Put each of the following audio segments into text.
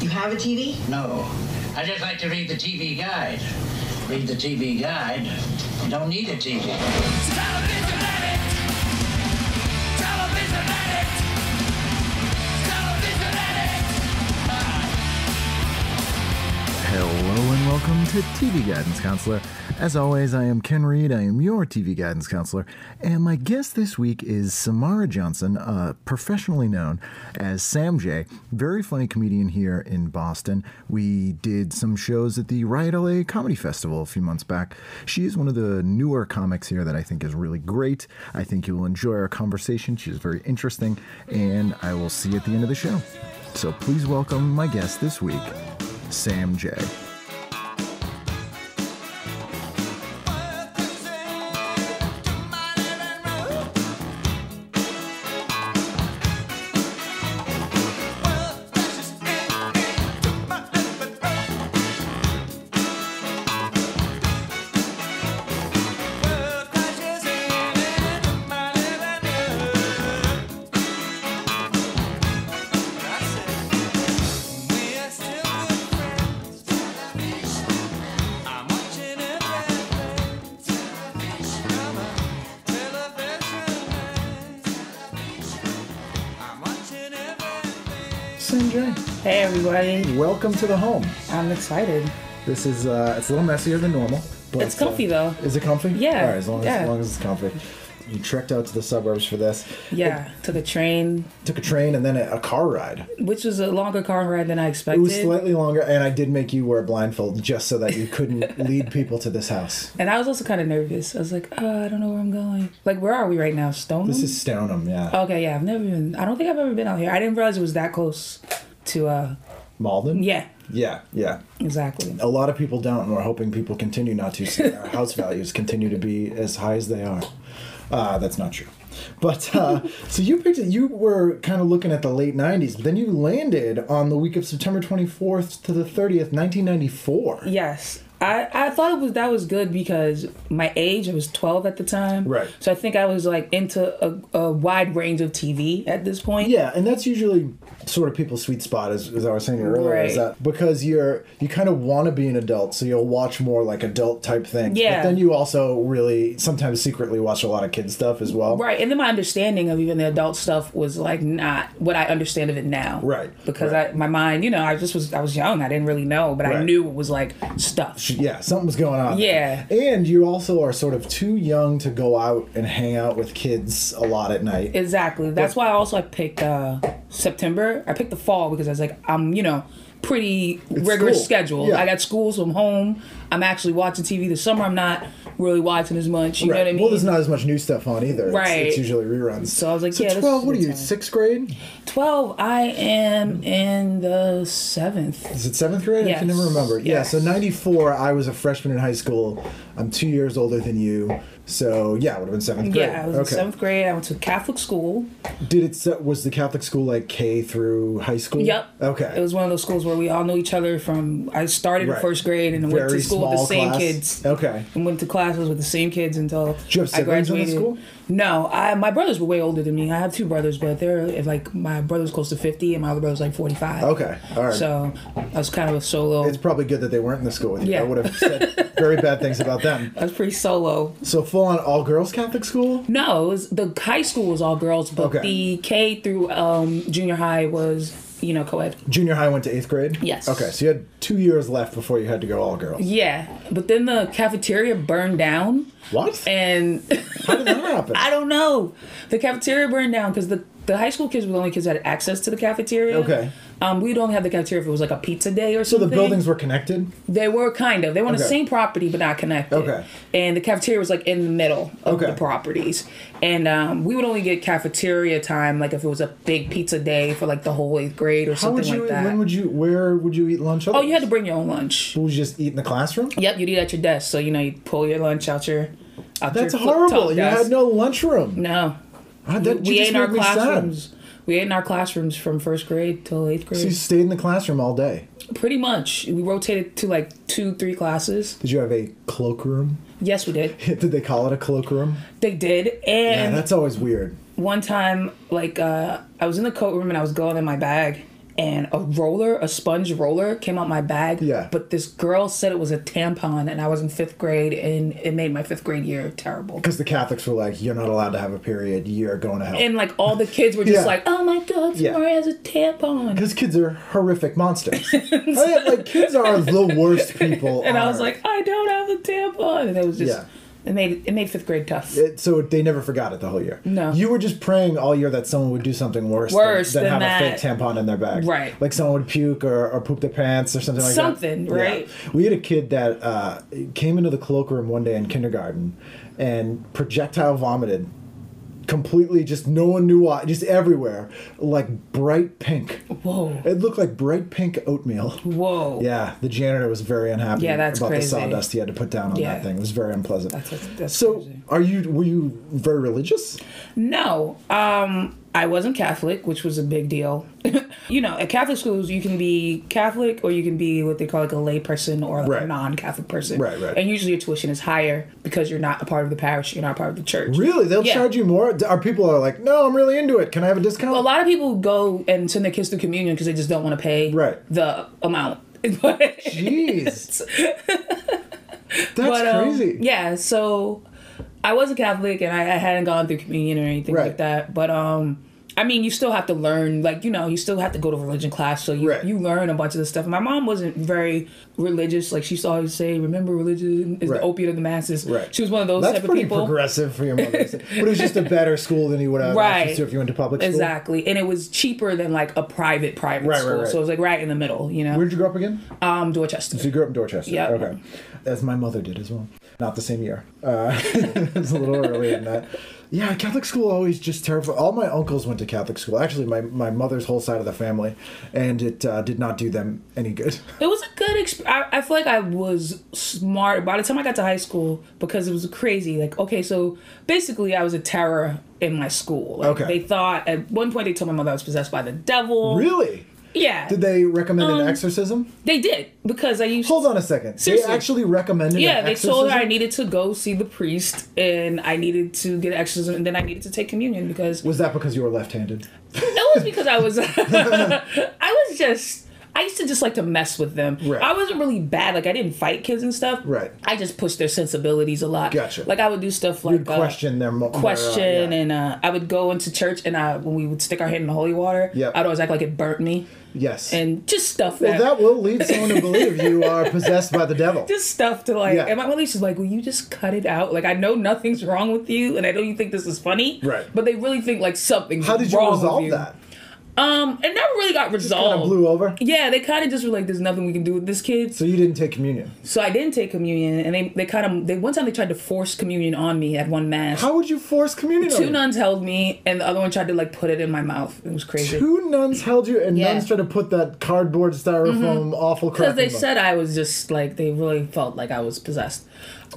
You have a TV? No. I just like to read the TV guide. Read the TV guide. You don't need a TV. Television addict. Television addict. Hello and welcome to TV Guidance Counselor. As always, I am Ken Reid. I am your TV Guidance Counselor, and my guest this week is Samara Johnson, uh, professionally known as Sam Jay. Very funny comedian here in Boston. We did some shows at the Riot LA Comedy Festival a few months back. She is one of the newer comics here that I think is really great. I think you will enjoy our conversation. She's very interesting, and I will see you at the end of the show. So please welcome my guest this week, Sam Jay. Welcome to the home. I'm excited. This is uh, it's a little messier than normal. But, It's comfy, uh, though. Is it comfy? Yeah, All right, as long as, yeah. as long as it's comfy. You trekked out to the suburbs for this. Yeah, took a train, Took a train and then a, a car ride. which was a longer car ride than I expected. It was slightly longer, and I did make you wear a blindfold just so that you couldn't lead people to this house. and I was also kind of nervous. I was like, oh, I don't know where I'm going. Like, where are we right now? Stoneham? This is Stoneham, yeah. Okay, yeah, I've never even. I don't think I've ever been out here. I didn't realize it was that close to. uh Malden? Yeah, Yeah, yeah. exactly. A lot of people don't, and we're hoping people continue not to see our house values continue to be as high as they are. Uh, that's not true. But uh, so you picked it. You were kind of looking at the late '90s, but then you landed on the week of September 24th to the 30th, 1994. Yes. I, I thought it was that was good because my age I was 12 at the time Right. so I think I was like into a, a wide range of TV at this point Yeah, and that's usually sort of people's sweet spot, as, as I was saying earlier, is that because you're you kind of want to be an adult, so you'll watch more like adult type things. Yeah. But then you also really sometimes secretly watch a lot of kid stuff as well. Right, and then my understanding of even the adult stuff was like not what I understand of it now. Right, because right. I my mind, you know, I just was I was young, I didn't really know, but I knew it was like stuff. Yeah, something was going on. Yeah. And you also are sort of too young to go out and hang out with kids a lot at night. Exactly. That's why I also I picked uh September. I picked the fall because I was like I'm you know pretty rigorous school. schedule. Yeah. I got school, so I'm home. I'm actually watching TV. The summer I'm not really watching as much. You know what I mean? Well, there's not as much new stuff on either. Right. It's, usually reruns. So I was like, so yeah, this 12, is what are you, time. sixth grade? Twelve. I am in the seventh. Is it seventh grade? I can never remember. Yeah, so 94, I was a freshman in high school. I'm two years older than you. So, yeah, it would have been seventh grade. Yeah, I was in seventh grade. I went to Catholic school. Did it, se- was the Catholic school like K through high school? Yep. Okay. It was one of those schools where we all knew each other from. I started Right. in first grade and went to school with the same class. kids. Okay. And went to classes with the same kids until Did you have I siblings in graduated. school? No, I my brothers were way older than me. I have two brothers, but they're like my brother's close to fifty and my other brother's like forty five. Okay. All right. So I was kind of a solo. it's probably good that they weren't in the school with you. I would have said very bad things about them. I was pretty solo. So, full on all girls Catholic school? No, it was the high school was all girls, but Okay. the K through um, junior high was you know co-ed. Junior high went to eighth grade? Yes. Okay, so you had two years left before you had to go all girls. Yeah, but then the cafeteria burned down. What? and How did that happen? I don't know. The cafeteria burned down because the the high school kids were the only kids that had access to the cafeteria. Okay. Um, we don't have the cafeteria if it was like a pizza day or something. so the buildings were connected? They were kind of. They were on the same property but not connected. Okay. And the cafeteria was like in the middle of Okay. the properties. And um, we would only get cafeteria time like if it was a big pizza day for like the whole eighth grade or How something would you, like that. when would you, where would you eat lunch? oh, you had to bring your own lunch. Would you just eat in the classroom? Yep, you'd eat at your desk. So you know you pull your lunch out your. Out That's your horrible. You desk. had no lunchroom. No. Ah, that we ate in our me sad. We ate in our classrooms from first grade till eighth grade. So you stayed in the classroom all day. Pretty much. We rotated to like two, three classes. Did you have a cloakroom? Yes, we did. Did they call it a cloakroom? They did. Yeah, And that's always weird. one time, like, uh, I was in the coat room and I was going in my bag. And a roller, a sponge roller, came out my bag. Yeah. But this girl said it was a tampon, and I was in fifth grade, and it made my fifth grade year terrible. Because the Catholics were like, you're not allowed to have a period. You're going to hell. And like all the kids were just Yeah. like, "Oh my god, Yeah. Samara has a tampon," Because kids are horrific monsters. I mean, oh, like kids are the worst people. and I was like, "I don't have a tampon," and it was just Yeah. It made it made fifth grade tough. It, so they never forgot it the whole year. No. you were just praying all year that someone would do something worse, Worse than, than have a fake tampon in their bag. Right. like someone would puke or, or poop their pants or something like Something, that. Something, right? We had a kid that uh, came into the cloakroom one day in kindergarten and projectile vomited. Completely, just no one knew why, just everywhere, like bright pink. Whoa, It looked like bright pink oatmeal. whoa. Yeah, the janitor was very unhappy Yeah, that's about crazy. the sawdust he had to put down on Yeah. that thing. It was very unpleasant. That's that's so, crazy. are you were you very religious? No, um, I wasn't Catholic, which was a big deal. you know, at Catholic schools, you can be Catholic or you can be what they call like a lay person or like Right. a non-Catholic person. Right, right. And usually your tuition is higher because you're not a part of the parish, you're not a part of the church. Really? They'll Yeah. charge you more? Are people are like, no, I'm really into it. Can I have a discount? A lot of people go and send their kids to communion because they just don't want to pay Right. the amount. Jeez. That's but, um, crazy. yeah, so I was a Catholic and I, I hadn't gone through communion or anything Right. like that. But um, I mean, you still have to learn, like you know, you still have to go to religion class, so you Right. you learn a bunch of this stuff. My mom wasn't very religious; like she used to always say, "Remember, religion is Right. the opiate of the masses." Right. She was one of those That's type of pretty people. progressive for your mother. but it was just a better school than you would have Right. to if you went to public school. Exactly, and it was cheaper than like a private private Right, school, so it was like right in the middle, you know. Where did you grow up again? um, Dorchester. So you grew up in Dorchester. Yeah. Okay. As my mother did as well. Not the same year. Uh, it's a little earlier than that. Yeah, Catholic school always just terrified. All my uncles went to Catholic school. Actually, my, my mother's whole side of the family, and it uh, did not do them any good. It was a good experience. I, I feel like I was smart by the time I got to high school because it was crazy. Like, okay, so basically, I was a terror in my school. Like, Okay. They thought at one point they told my mother I was possessed by the devil. Really? Yeah. Did they recommend Um, an exorcism? They did because I used. Hold on a second. Seriously. They actually recommended Yeah, they exorcism? told her I needed to go see the priest and I needed to get an exorcism and then I needed to take communion because Was that because you were left-handed? it was because I was I was just I used to just like to mess with them. Right. I wasn't really bad. Like I didn't fight kids and stuff. Right. I just pushed their sensibilities a lot. Gotcha. Like I would do stuff like You'd question their mo- their, uh, question, yeah. and uh, I would go into church and I when we would stick our head in the holy water, Yep. I'd always act like it burnt me Yes. and just stuff well, that. that will lead someone to believe you are possessed by the devil. just stuff to like, Yeah. and my mother was like, "Will you just cut it out? Like, I know nothing's wrong with you, and I know you think this is funny, Right. But they really think like something's How did you resolve you. that? Um, it never really got resolved. Kind resolved. of blew over. Yeah, they kind of just were like, "There's nothing we can do with this kid." So you didn't take communion. So I didn't take communion, and they they kind of they one time they tried to force communion on me at one mass. How would you force communion? Two me? nuns held me, and the other one tried to like put it in my mouth. It was crazy. Two nuns held you, and Yeah. Mm-hmm. nuns tried to put that cardboard styrofoam awful crap. Because they in said I was just like they really felt like I was possessed.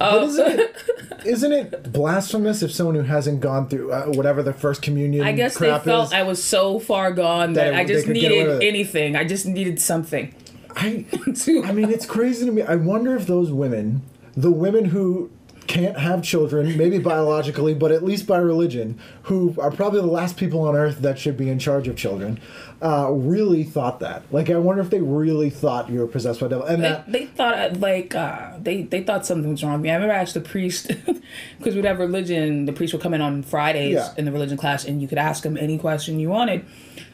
But Oh, isn't it, isn't it blasphemous if someone who hasn't gone through uh, whatever the first communion I guess they felt is? I was so far gone That that, it- I just could get away needed anything. I just needed something. I, to- I mean, it's crazy to me. I wonder if those women, the women who can't have children, maybe biologically, but at least by religion, who are probably the last people on earth that should be in charge of children, uh, really thought that. Like, I wonder if they really thought you were possessed by devil. And They, that, they thought uh, like uh, they they thought something was wrong with me. I remember I asked the priest because we'd have religion. The priest would come in on Fridays Yeah. in the religion class, and you could ask him any question you wanted.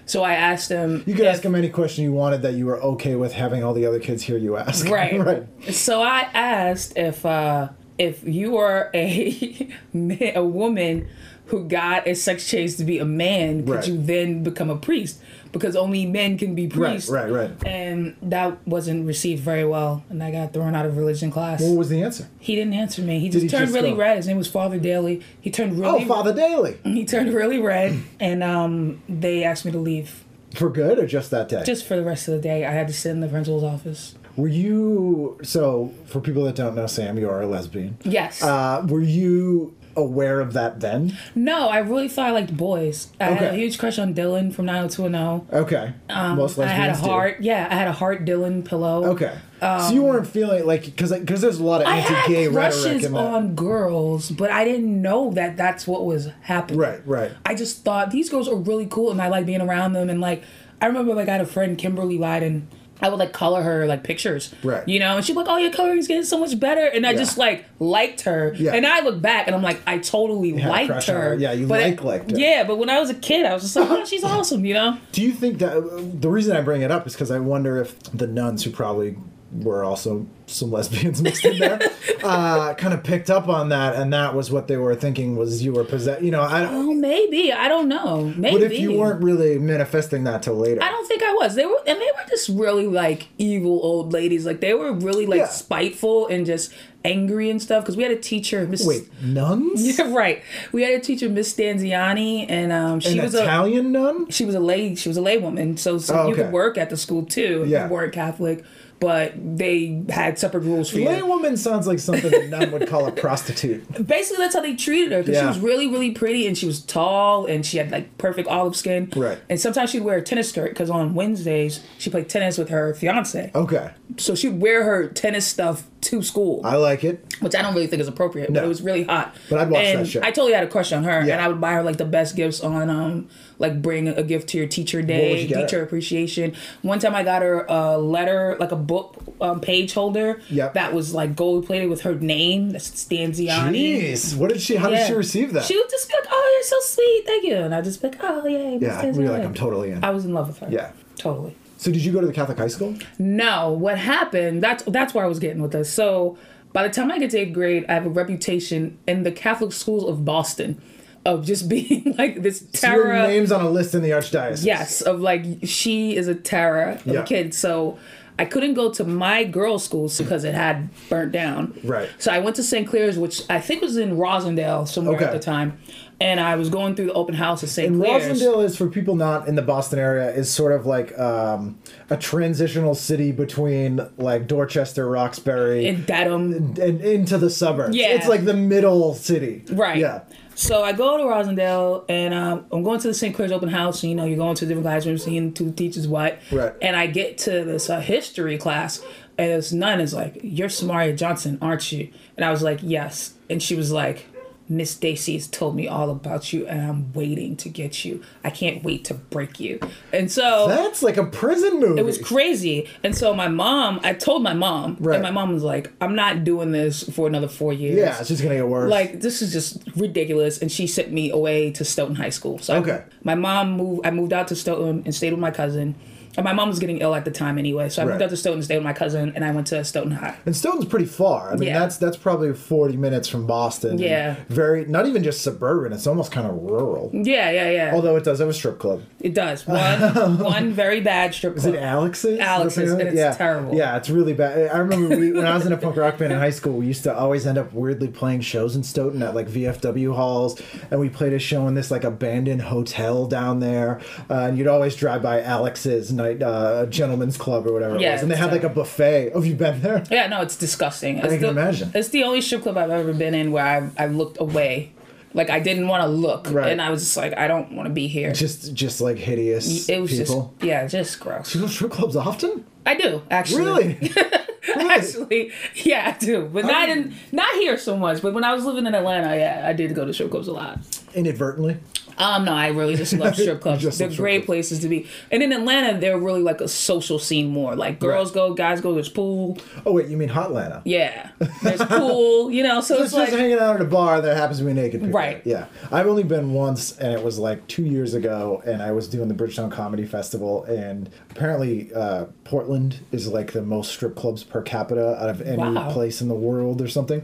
So I asked him. you could if- ask him any question you wanted that you were okay with having all the other kids hear you ask. Right. right. So I asked if uh, if you were a a woman who got a sex change to be a man, could Right. you then become a priest? Because only men can be Right, priests. right, right. And that wasn't received very well, and I got thrown out of religion class. What was the answer? he didn't answer me. He just he turned just really go- red. His name was Father Daly. He turned really Oh, Father Daly. he turned really red, and um, they asked me to leave. For good or just that day? Just for the rest of the day, I had to sit in the principal's office. Were you so? For people that don't know, Sam, you are a lesbian. Yes. Uh, were you aware of that then? No, I really thought I liked boys. I had a Okay. huge crush on Dylan from 90210. Okay. Most Um, I had a lesbians do. heart. Yeah, I had a heart Dylan pillow. Okay. so you weren't feeling like because because there's a lot of I anti-gay had rhetoric crushes in that. on girls, but I didn't know that that's what was happening. Right, right. I just thought these girls are really cool, and I like being around them, and like I remember like I had a friend, Kimberly Lyden. I would like color her like pictures, Right. You know, and she'd be like, "Oh, your coloring's getting so much better," and I Yeah. just like liked her. Yeah. And I look back and I'm like, I totally liked her. her. Yeah, you But like- liked her. Yeah, but when I was a kid, I was just like, "Oh, she's awesome," you know. Do you think that uh, the reason I bring it up is because I wonder if the nuns who probably were also some lesbians mixed in there uh, kind of picked up on that and that was what they were thinking was you were possessed you know I don't, Oh, maybe I don't know. Maybe. what if you weren't really manifesting that till later I don't think I was. They were, and they were just really like evil old ladies. Like they were really like Yeah. spiteful and just angry and stuff. Because we had a teacher, Miss. wait nuns Yeah, right. We had a teacher, Miss Stanziani, and um, she an was a Italian nun she was a lay she was a lay woman. So, so Oh, you could work at the school too if Yeah. you weren't Catholic. But they had separate rules for you. laywoman sounds like something a nun would call a prostitute. Basically that's how they treated her because she was really really pretty and she was tall and she had like perfect olive skin. Right. and sometimes she'd wear a tennis skirt because on wednesdays she played tennis with her fiance. Okay so she'd wear her tennis stuff to school I like it which i don't really think is appropriate but it was really hot But I'd watch and that shit. i totally had a crush on her Yeah. and i would buy her like the best gifts on um like bring a gift to your teacher day you teacher her? appreciation one time i got her a letter like a book um, page holder Yep. that was like gold plated with her name that's stanziani jeez what did she how did she receive that she would just be like, "Oh, you're so sweet, thank you," and I just be like, "Oh, yay." Miss yeah we Tanzania." were like I'm totally in I was in love with her. Yeah. totally. So did you go to the Catholic high school No, what happened? That's that's where I was getting with this. So by the time I get to eighth grade, I have a reputation in the Catholic schools of Boston of just being like this so your terror. name's on a list in the archdiocese Yes, of like she is a terror of Yeah. kids. So I couldn't go to my girls' schools because it had burnt down. Right. So I went to St. Clair's, which I think was in Roslindale somewhere Okay. at the time. And I was going through the open house at St. And Clair's. Roslindale is for people not in the Boston area is sort of like um, a transitional city between like Dorchester, Roxbury, in Dedham. and into the suburbs. Yeah. It's like the middle city. Right. Yeah. So I go to Roslindale and um, I'm going to the St. Clair's open house. And, you know, you're going to different classrooms, seeing who teaches what. Right. And I get to this uh, history class, and this nun is like, "You're Samara Johnson, aren't you?" And I was like, "Yes." And she was like, Miss Stacy has told me all about you, and I'm waiting to get you. I can't wait to break you. And so That's like a prison movie. it was crazy. And so my mom, I told my mom, Right. and my mom was like, "I'm not doing this for another four years." yeah, it's just gonna get worse. like this is just ridiculous and she sent me away to stoughton high school so I- Okay. my mom moved i moved out to stoughton and stayed with my cousin and my mom was getting ill at the time anyway so i moved Right. out to stoughton to stay with my cousin and i went to stoughton high and Stoughton's pretty far. I mean, Yeah. that's that's probably forty minutes from Boston. Yeah. Very not even just suburban. It's almost kind of rural. yeah yeah yeah Although it does have a strip club. it does one one very bad strip Is club it Alex's? Alex's, and it's yeah. terrible. Yeah, it's really bad. I remember we, when I was in a punk rock band in high school, we used to always end up weirdly playing shows in Stoughton at like VFW halls, and we played a show in this like abandoned hotel down there, uh, and you'd always drive by Alex's night uh, gentleman's club or whatever it was, and they had like a buffet. Oh, have you been there? yeah no it's disgusting it's can the, imagine. it's the only strip club i've ever been in where i, I looked away like i didn't want to look Right. and i was just like i don't want to be here Just just like hideous it was people. just yeah just gross You go to strip clubs often? i do actually Really? really? Actually, yeah, I do, but not in not here so much. But when I was living in Atlanta, yeah, I did go to strip clubs a lot. Inadvertently. Um, no, I really just love strip clubs. Just They're great clubs. places to be. And in Atlanta, they're really like a social scene more. Like girls go, guys go. There's pool. Oh wait, you mean hot Hotlanta? Yeah, there's pool. You know, so It's it's just like hanging out at a bar that happens to be naked people. Right. Yeah. I've only been once, and it was like two years ago, and I was doing the Bridgetown Comedy Festival, and apparently uh, Portland is like the most strip clubs per capita out of any Wow. place in the world or something.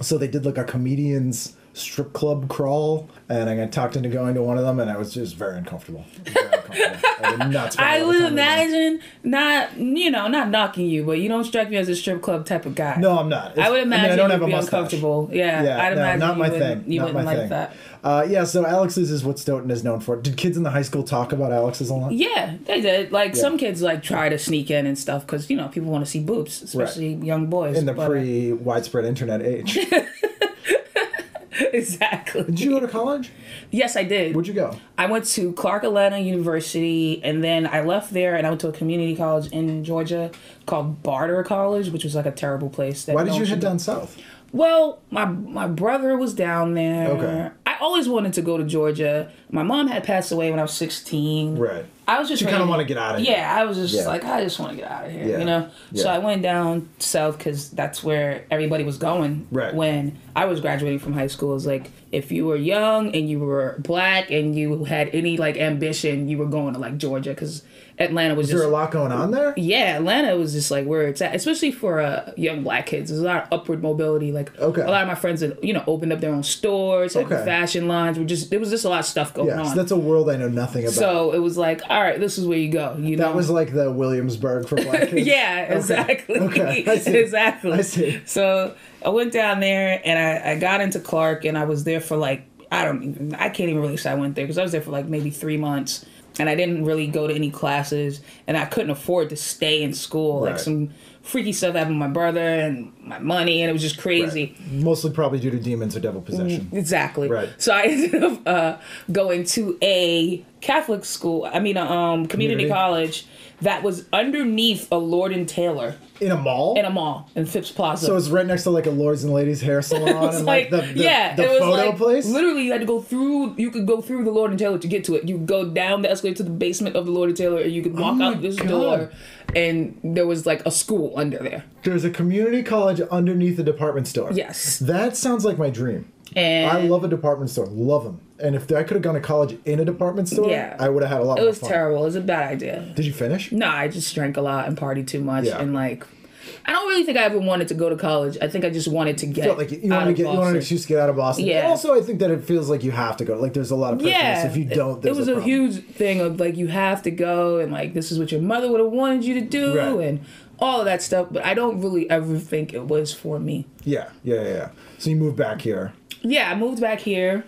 So they did like a comedian's strip club crawl, and I got talked into going to one of them, and I was just very uncomfortable. Very uncomfortable. I did not spend a I lot of would time with them. imagine not you know not knocking you, but you don't strike me as a strip club type of guy. No, I'm not. I would It's- imagine mean, I don't have a be mustache. uncomfortable. Yeah, Yeah, I'd no, imagine not you my wouldn't, thing. You not wouldn't like thing. that. Uh, yeah, so Alex's is what Stoughton is known for. Did kids in the high school talk about Alex's a lot? Yeah, they did. Like some kids like try to sneak in and stuff because you know people want to see boobs, especially young boys. In the but- uh, pre widespread internet age. exactly. Did you go to college? Yes, I did. Where'd you go? I went to Clark Atlanta University, and then I left there and I went to a community college in Georgia called Bauder College, which was like a terrible place. That Why did you head down south? Well, my my brother was down there. Okay. I always wanted to go to Georgia my mom had passed away when I was 16. Right. I was just You kinda wanna get out of here. Yeah, I was just Yeah. like, I just want to get out of here, Yeah. you know. So I went down south because that's where everybody was going. Right. When I was graduating from high school, it was like if you were young and you were black and you had any like ambition, you were going to like Georgia because Atlanta was Is just there a lot going on there? yeah, Atlanta was just like where it's at, especially for uh, young black kids. There's a lot of upward mobility. Like Okay. a lot of my friends that you know opened up their own stores, had Okay. fashion lines. Were just there was just a lot of stuff going Yes, on. that's a world I know nothing about. so it was like, all right, this is where you go. You know, that was like the Williamsburg for black kids. yeah, exactly, Okay, I see. exactly. I see. So I went down there and I, I got into Clark and I was there for like I don't even I can't even really say I went there because I was there for like maybe three months and I didn't really go to any classes and I couldn't afford to stay in school like some freaky stuff happened with my brother and my money and it was just crazy. Mostly probably due to demons or devil possession. Exactly. Right. So I ended up uh, going to a Catholic school. I mean, a um, community, Community. college that was underneath a Lord and Taylor In a mall? in a mall in Phipps Plaza. so it's right next to like a lords and ladies hair salon and like, the, the, yeah, the it was photo like, place? Literally, you had to go through. You could go through the Lord and Taylor to get to it. You go down the escalator to the basement of the Lord and Taylor, and you could walk Oh out this God. door, and there was like a school under there. There's a community college underneath the department store. Yes, That sounds like my dream. And I love a department store. Love them. And if I could have gone to college in a department store, Yeah. I would have had a lot it was fun. terrible. It was a bad idea. Did you finish? No, I just drank a lot and party too much, Yeah. and like. I don't really think I ever wanted to go to college. I think I just wanted to get felt like you, you out want to get you want an excuse to get out of Boston. Yeah. Also, I think that it feels like you have to go. Like there's a lot of prejudice. yeah, If you don't, it, was a, a, huge thing of like you have to go and like this is what your mother would have wanted you to do Right. and all of that stuff. But I don't really ever think it was for me. Yeah, yeah, yeah, yeah. So you moved back here. Yeah, I moved back here.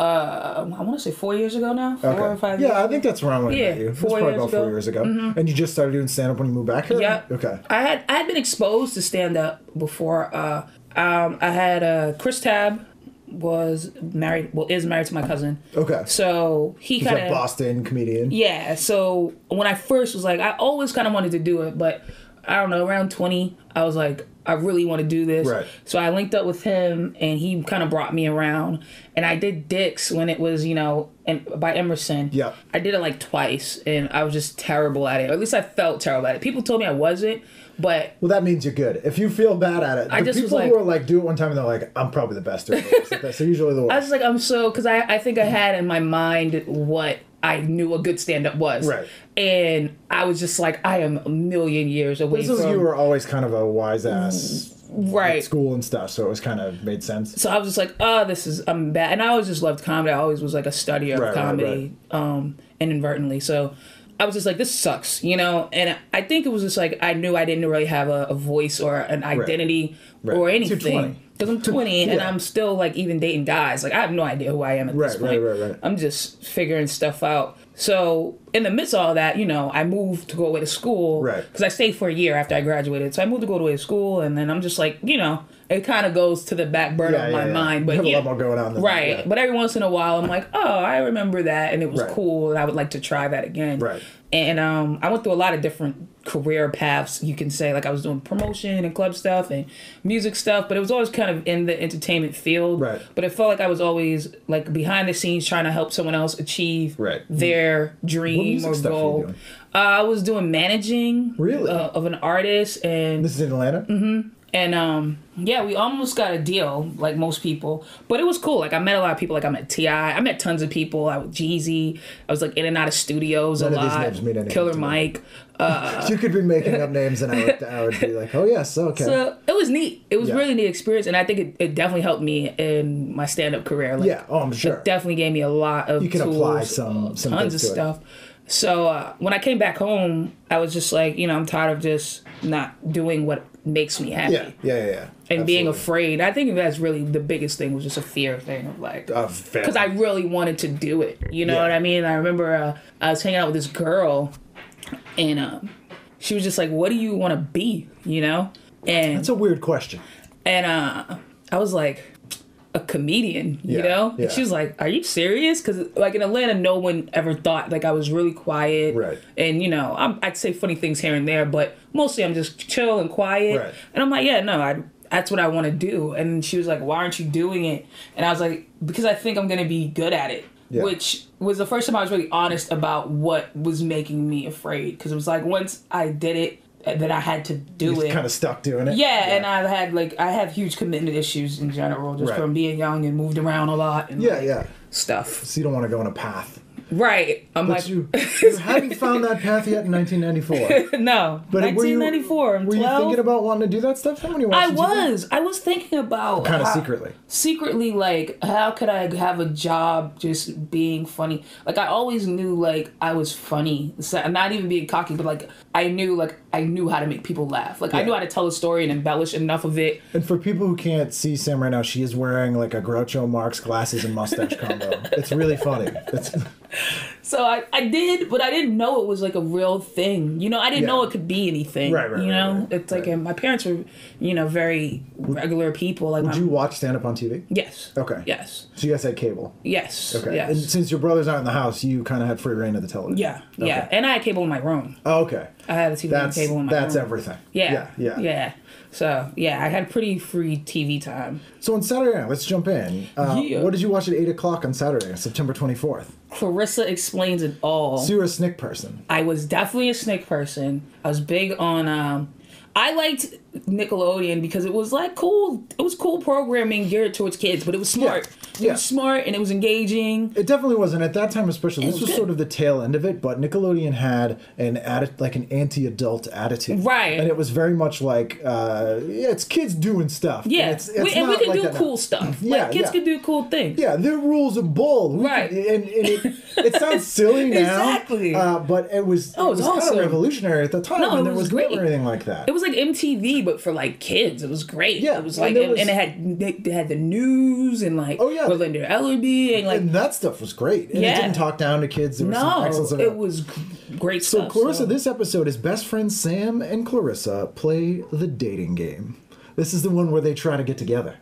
Uh, I want to say four years ago now, four Okay. or five. years yeah, I think that's around when I Yeah, met you. That's four probably years about four ago. Mm-hmm. years ago. And you just started doing stand up when you moved back here. Yep. Okay. I had I had been exposed to stand up before. Uh, um, I had uh, Chris Tabb was married. Well, is married to my cousin. Okay. So he He's kind a of Boston comedian. Yeah, so when I first was like, I always kind of wanted to do it, but I don't know, around 20, I was like, I really want to do this. Right. So I linked up with him and he kind of brought me around. And I did Dicks when it was, you know, and by Emerson. Yeah. I did it like twice and I was just terrible at it. Or at least I felt terrible at it. People told me I wasn't, but Well, that means you're good. If you feel bad at it, I the just people like- who are like, do it one time and they're like, I'm probably the best at this. Like, That's usually the worst. I was like, I'm so because I I think I had in my mind what I knew a good stand up was. Right. And I was just like, I am a million years away This is from you were always kind of a wise ass right. at school and stuff, so it was kind of made sense. So I was just like, oh, this is I'm bad. And I always just loved comedy. I always was like a studier Right, of right, comedy, um, inadvertently. So I was just like, this sucks, you know. And I think it was just like I knew I didn't really have a, a voice or an identity Right. or 'Cause you're anything. 20. Because I'm 20 and I'm still like even dating guys. Like I have no idea who I am at this Right, right, point. right, right. I'm just figuring stuff out. So in the midst of all that, you know, I moved to go away to school. Right. Because I stayed for a year after I graduated. So I moved to go away to school, and then I'm just like, you know, it kind of goes to the back burner Yeah, of my yeah, mind. But have a yeah, going on right. But every once in a while, I'm like, oh, I remember that, and it was Right. cool, and I would like to try that again. Right. And um, I went through a lot of different career paths, you can say. Like I was doing promotion and club stuff and music stuff, but it was always kind of in the entertainment field. Right. But it felt like I was always like behind the scenes trying to help someone else achieve Right. their dream or stuff were you goal. Uh, I was doing managing Really? uh, of an artist and This is in Atlanta. Mm-hmm. And um yeah we almost got a deal like most people. But it was cool. Like i met a lot of people. Like i met ti i. Met tons of people. I was jeezy. I was like in and out of studios None a lot. names mean anything killer mike. Uh, you could be making up names, and I would, I would be like, "Oh yes, okay." so it was neat. It was Yeah. really neat experience and i think it, it definitely helped me in my stand-up career. Like, yeah, oh, I'm sure. it definitely gave me a lot of You can tools, apply some- some tons of to it. stuff. So uh, when i came back home i was just like you know i'm tired of just not doing what makes me happy yeah, yeah, yeah, yeah. and being afraid. I think that's really the biggest thing was just a fear thing of like because I really wanted to do it. You know Yeah. what I mean? I remember uh, I was hanging out with this girl, and um, she was just like, "What do you want to be?" You know, and That's a weird question. and uh, I was like. A comedian, you Yeah, know. yeah. And she was like, "Are you serious?" Because like in Atlanta, no one ever thought like I was really quiet, Right. And you know, I'm, I'd say funny things here and there, but mostly I'm just chill and quiet. Right. And I'm like, yeah, no, I that's what I want to do. And she was like, why aren't you doing it? And I was like, because I think I'm gonna be good at it. Yeah. which was the first time I was really honest about what was making me afraid. Because it was like once I did it, Uh, that I had to do You it. kind of stuck doing it. yeah, and I've had like I have huge commitment issues in general, just Right. from being young and moved around a lot and yeah, like, yeah. stuff. So you don't want to go on a path. Right. I'm But like, you, you hadn't found that path yet in 1994. no. But were you- 1994. I'm Were you thinking about wanting to do that stuff then when you I TV? was. I was thinking about Kind of secretly. secretly like how could i have a job just being funny like i always knew like i was funny so, not even being cocky but like i knew like i knew how to make people laugh like i knew how to tell a story and embellish enough of it And for people who can't see Sam right now, she is wearing like a Groucho Marx glasses and mustache combo. It's really funny. It's, so I, I did but i didn't know it was like a real thing you know i didn't Yeah. know it could be anything Right, right, you right, know right, it's like my parents were you know very regular people like Did you watch stand up on TV? yes Okay. yes So you guys had cable. yes Okay. yes And since your brothers aren't in the house, you kind of had free reign of the television. yeah yeah Okay. and i had cable in my room Oh, okay. i had a tv That's cable in my that's room That's everything. Yeah. Yeah. Yeah. Yeah. So yeah, I had pretty free TV time. So on Saturday night, let's jump in. Uh, Yeah. What did you watch at eight o'clock on Saturday, September twenty fourth? Clarissa explains it all. So you're a Snick person. I was definitely a Snick person. I was big on um I liked Nickelodeon because it was like cool it was cool programming geared towards kids, but it was smart. It Yeah. was smart and it was engaging. It definitely wasn't at that time, especially. This was was sort of the tail end of it, but Nickelodeon had an atti- like an anti-adult attitude, Right. And it was very much like, uh, yeah, it's kids doing stuff. Yeah. and, it's, it's we, and we could like do that now. cool stuff. Yeah, like kids yeah. could do cool things. Yeah, their rules are bull. We Right. could- and, and it, it sounds silly now. Exactly. Uh, but it was, Oh, it it was was kind of revolutionary at the time, No, and it there was was great. never anything like that. It was like MTV, but for like kids. It was great. Yeah, it was like, and, was- and it had they, they had the news and like Oh, yeah. Belinda Ellerbee and like and that stuff was great. And Yeah. it didn't talk down to kids. There was some no, it was great So stuff. Clarissa, so- this episode is best friends Sam and Clarissa play the dating game. This is the one where they try to get together.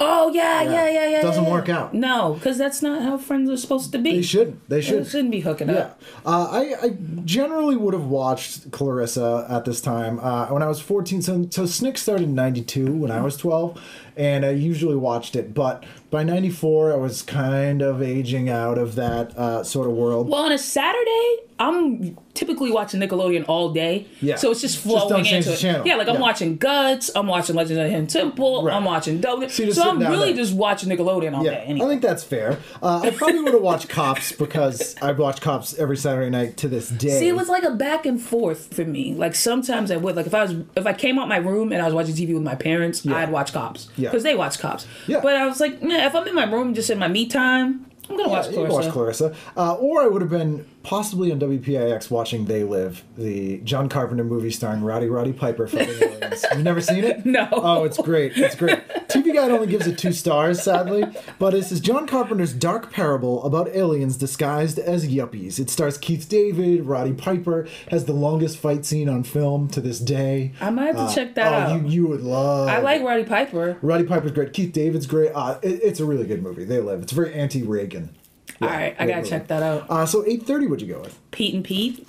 oh yeah, Yeah. yeah, yeah, yeah. Doesn't yeah, work yeah. out. No, because that's not how friends are supposed to be. They shouldn't. They They should. shouldn't be hooking Yeah, up. uh, I, I generally would have watched Clarissa at this time uh, when I was 14. So, so Snick started in 92 when I was 12, and I usually watched it. But by 94, I was kind of aging out of that uh, sort of world. Well, on a Saturday, I'm typically watching Nickelodeon all day. Yeah. So it's just Just flowing change into the it. channel. Yeah, like I'm Yeah. watching Guts, I'm watching Legends of the Hidden Temple, Right. I'm watching W. So So, I'm really there. just watching Nickelodeon all Yeah, day. I Anyway. think that's fair. Uh, I probably would have watched Cops because I've watched Cops every Saturday night to this day. See, it was like a back and forth for me. Like sometimes I would, like if I was, if I came out my room and I was watching TV with my parents, I'd watch Cops Yeah. because they watch Cops. Yeah. But I was like, nah, if I'm in my room just in my me time, I'm gonna Yeah, watch you can Clarissa. watch Clarissa. Uh, or I would have been possibly on WPIX watching They Live, the John Carpenter movie starring Rowdy Roddy Piper. You've never seen it? No. Oh, it's great. It's great. TV Guide only gives it two stars, sadly. But this is John Carpenter's dark parable about aliens disguised as yuppies. It stars Keith David, Roddy Piper, has the longest fight scene on film to this day. I might have to check that oh, out. You, you would love I like. Roddy Piper. Roddy Piper's great. Keith David's great. Uh, it- it's a really good movie. They Live. It's very anti-Reagan. All right, I gotta movie. check that out. Uh, so 8.30 would you go with? Pete and Pete,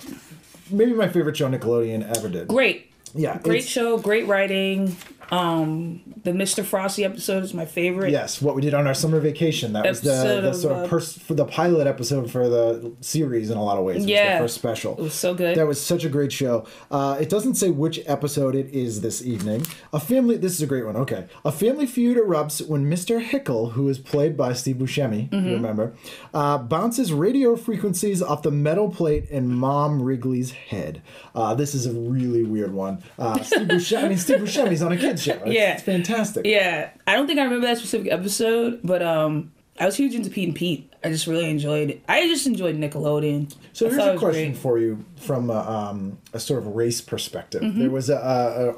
Maybe my favorite show Nickelodeon ever did. great, Yeah. great show, great writing. Um, the Mr. Frosty episode is my favorite. Yes, what we did on our summer vacation. That was the, the sort uh, of pers- for the pilot episode for the series in a lot of ways. It was Yeah. the first special. It was so good. That was such a great show. Uh, it doesn't say which episode it is this evening. A family. This is a great one. Okay, a family feud erupts when Mr. Hickle, who is played by Steve Buscemi, if Mm-hmm. you remember, uh, bounces radio frequencies off the metal plate in Mom Wrigley's head. Uh, this is a really weird one. Uh, Steve Buscemi. I mean, Steve Buscemi's on a kids show. It's, Yeah. it's fantastic. Yeah, I don't think I remember that specific episode, but um, I was huge into Pete and Pete. I just really enjoyed it. I just enjoyed Nickelodeon. So I here's a question great. for you from a, um, a sort of race perspective. Mm-hmm. There was a,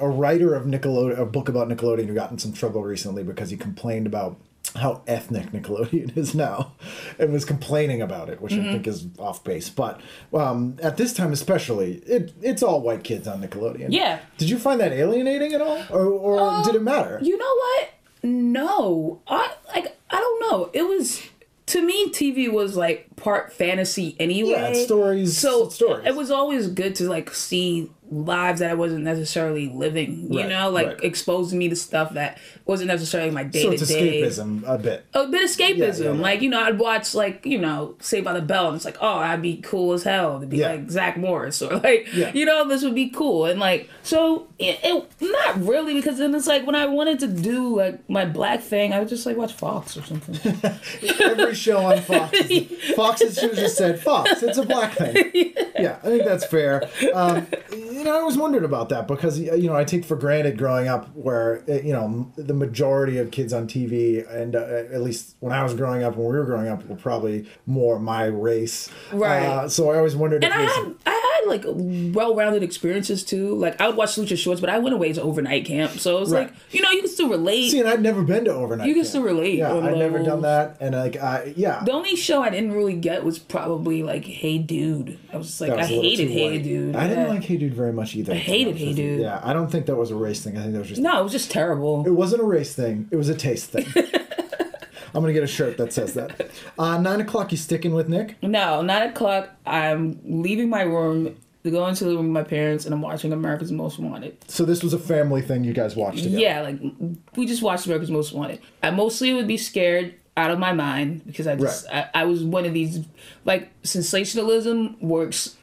a, a writer of Nickelodeon, a book about Nickelodeon, who got in some trouble recently because he complained about how ethnic Nickelodeon is now, and was complaining about it, which Mm-hmm. I think is off base. But um, at this time, especially, it it's all white kids on Nickelodeon. Yeah. Did you find that alienating at all, or, or did it matter? You know what? No, I like. I don't know. It was to me. TV was like part fantasy anyway. Yeah, it's stories- So stories. it was always good to like see lives that I wasn't necessarily living. You Right, know, like right. exposing me to stuff that wasn't necessarily my day So to it's day. escapism a bit. A bit escapism, Yeah, yeah, like you know, I'd watch like you know, Saved by the Bell, and it's like, oh, I'd be cool as hell to be Yeah. like Zach Morris, or like, you know, this would be cool, and like, so it, it not really because then it's like when I wanted to do like my black thing, I would just like watch Fox or something. Every show on Fox, Fox should have just said Fox. It's a black thing. Yeah, I think that's fair. Um, you know, I always wondered about that because you know I take for granted growing up where uh, you know the majority of kids on TV and uh, at least when I was growing up when we were growing up were probably more my race. Right. Uh, so I always wondered And I had I had like well-rounded experiences too. Like I would watch Lucha Shorts, but I went away to overnight camp, so it was Right. like you know you can still relate. See, and I'd never been to overnight. You can camp. still relate Yeah, I'd never done that, and like, I yeah, the only show I didn't really get was probably like Hey Dude. I was just like was I hated Hey. Dude. I didn't like Hey Dude very much either. I hated Hey Dude. Yeah, I don't think that was a race thing. I think that was just No, it was just terrible. It wasn't a race thing. It was a taste thing. I'm gonna get a shirt that says that. Uh, nine o'clock. You sticking with Nick? No, nine o'clock. I'm leaving my room to go into the room with my parents, and I'm watching America's Most Wanted. So this was a family thing you guys watched together. Yeah, like we just watched America's Most Wanted. I mostly would be scared out of my mind because I just Right. I, I was one of these like sensationalism works.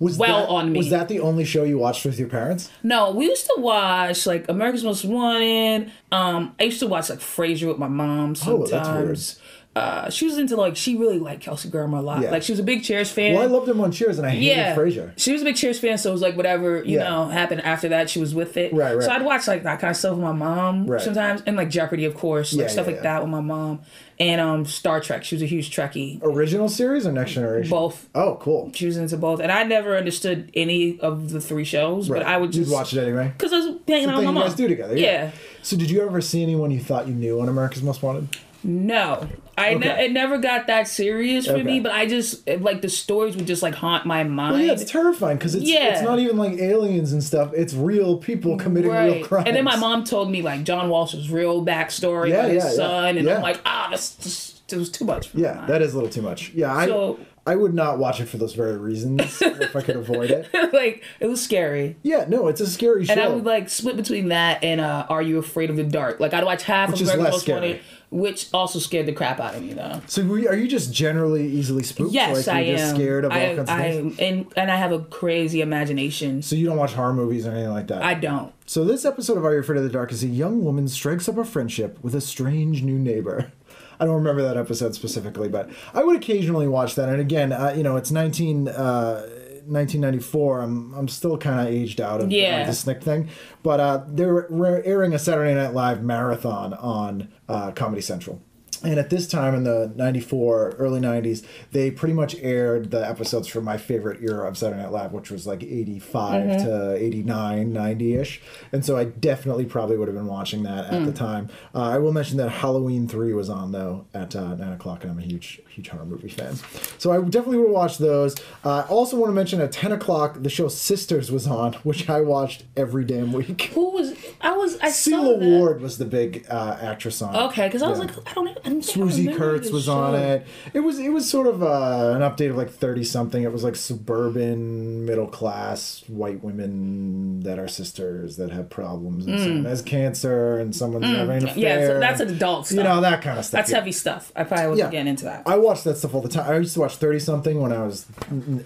Was well that, on me. Was that the only show you watched with your parents? No, we used to watch like America's Most Wanted. Um, I used to watch like Frasier with my mom Oh, that's sometimes. Uh, she was into like she really liked Kelsey Grammer a lot. Yeah. Like she was a big Cheers fan. Well, I loved him on Cheers, and I hated yeah, Frasier. She was a big Cheers fan, so it was like whatever you Yeah. know happened after that, she was with it. Right, right. So I'd watch like that kind of stuff with my mom Right. sometimes, and like Jeopardy, of course, like Yeah, stuff like that with my mom, and um Star Trek. She was a huge Trekkie. Original series or Next Generation? Both. Oh, cool. She was into both, and I never understood any of the three shows, Right. but I would You'd just watch it anyway. because I was hanging out with you my mom. guys do together. yeah. So did you ever see anyone you thought you knew on America's Most Wanted? No, I Okay. ne- it never got that serious for Okay. me. But I just like the stories would just like haunt my mind. Well, yeah, it's terrifying because it's Yeah. it's not even like aliens and stuff. It's real people committing real right. crimes. And then my mom told me like John Walsh's real backstory Yeah, about his yeah, yeah. son, and Yeah. I'm like, ah, that's just it was too much. Yeah, that is a little too much. Yeah, I So- I would not watch it for those very reasons if I could avoid it. like it was scary. Yeah, no, it's a scary show. And I would like split between that and uh, Are You Afraid of the Dark? Like I'd watch half Which of American Most. Wanted, which also scared the crap out of me though. so are you just generally easily spooked? Yes, like, I you're am. just scared of all I, kinds of I things? and and I have a crazy imagination. So you don't watch horror movies or anything like that? I don't. So this episode of Are You Afraid of the Dark is a young woman strikes up a friendship with a strange new neighbor. I don't remember that episode specifically, but I would occasionally watch that. And again, uh, you know, it's 19, uh, 1994. I'm I'm still kind of aged out of, Yeah. the Snick thing, but uh, they're re- airing a Saturday Night Live marathon on uh, Comedy Central. And at this time in the 94, early 90s, they pretty much aired the episodes from my favorite era of Saturday Night Live, which was like 85 to 89, 90 ish. And so I definitely probably would have been watching that at the time. Uh, I will mention that Halloween 3 was on, though, at uh, 9 o'clock, and I'm a huge, huge horror movie fan. So I definitely would have watched those. Uh, I also want to mention at 10 o'clock, the show Sisters was on, which I watched every damn week. Who was I was I saw Sela that. Ward was the big uh, actress on. Okay, because I was Yeah. like, I don't, I don't think I Swoozie Kurtz was show. on it. It was it was sort of uh, an update of like thirty something. It was like suburban middle class white women that are sisters that have problems and someone has cancer and someone's having an affair. Mm. Yeah, so that's adult stuff. You know that kind of stuff. That's yeah. heavy stuff. I probably wasn't Yeah. getting into that. I watched that stuff all the time. I used to watch thirty something when I was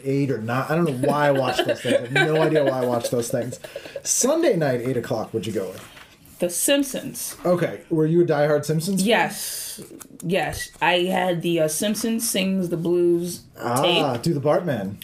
eight or nine. I don't know why I watched those things. I have no idea why I watched those things. Sunday night, eight o'clock. Would you go with? The Simpsons. Okay, were you a diehard Simpsons? Yes, yes. I had the uh, Simpsons sings the blues Ah, tape. do the Bartman.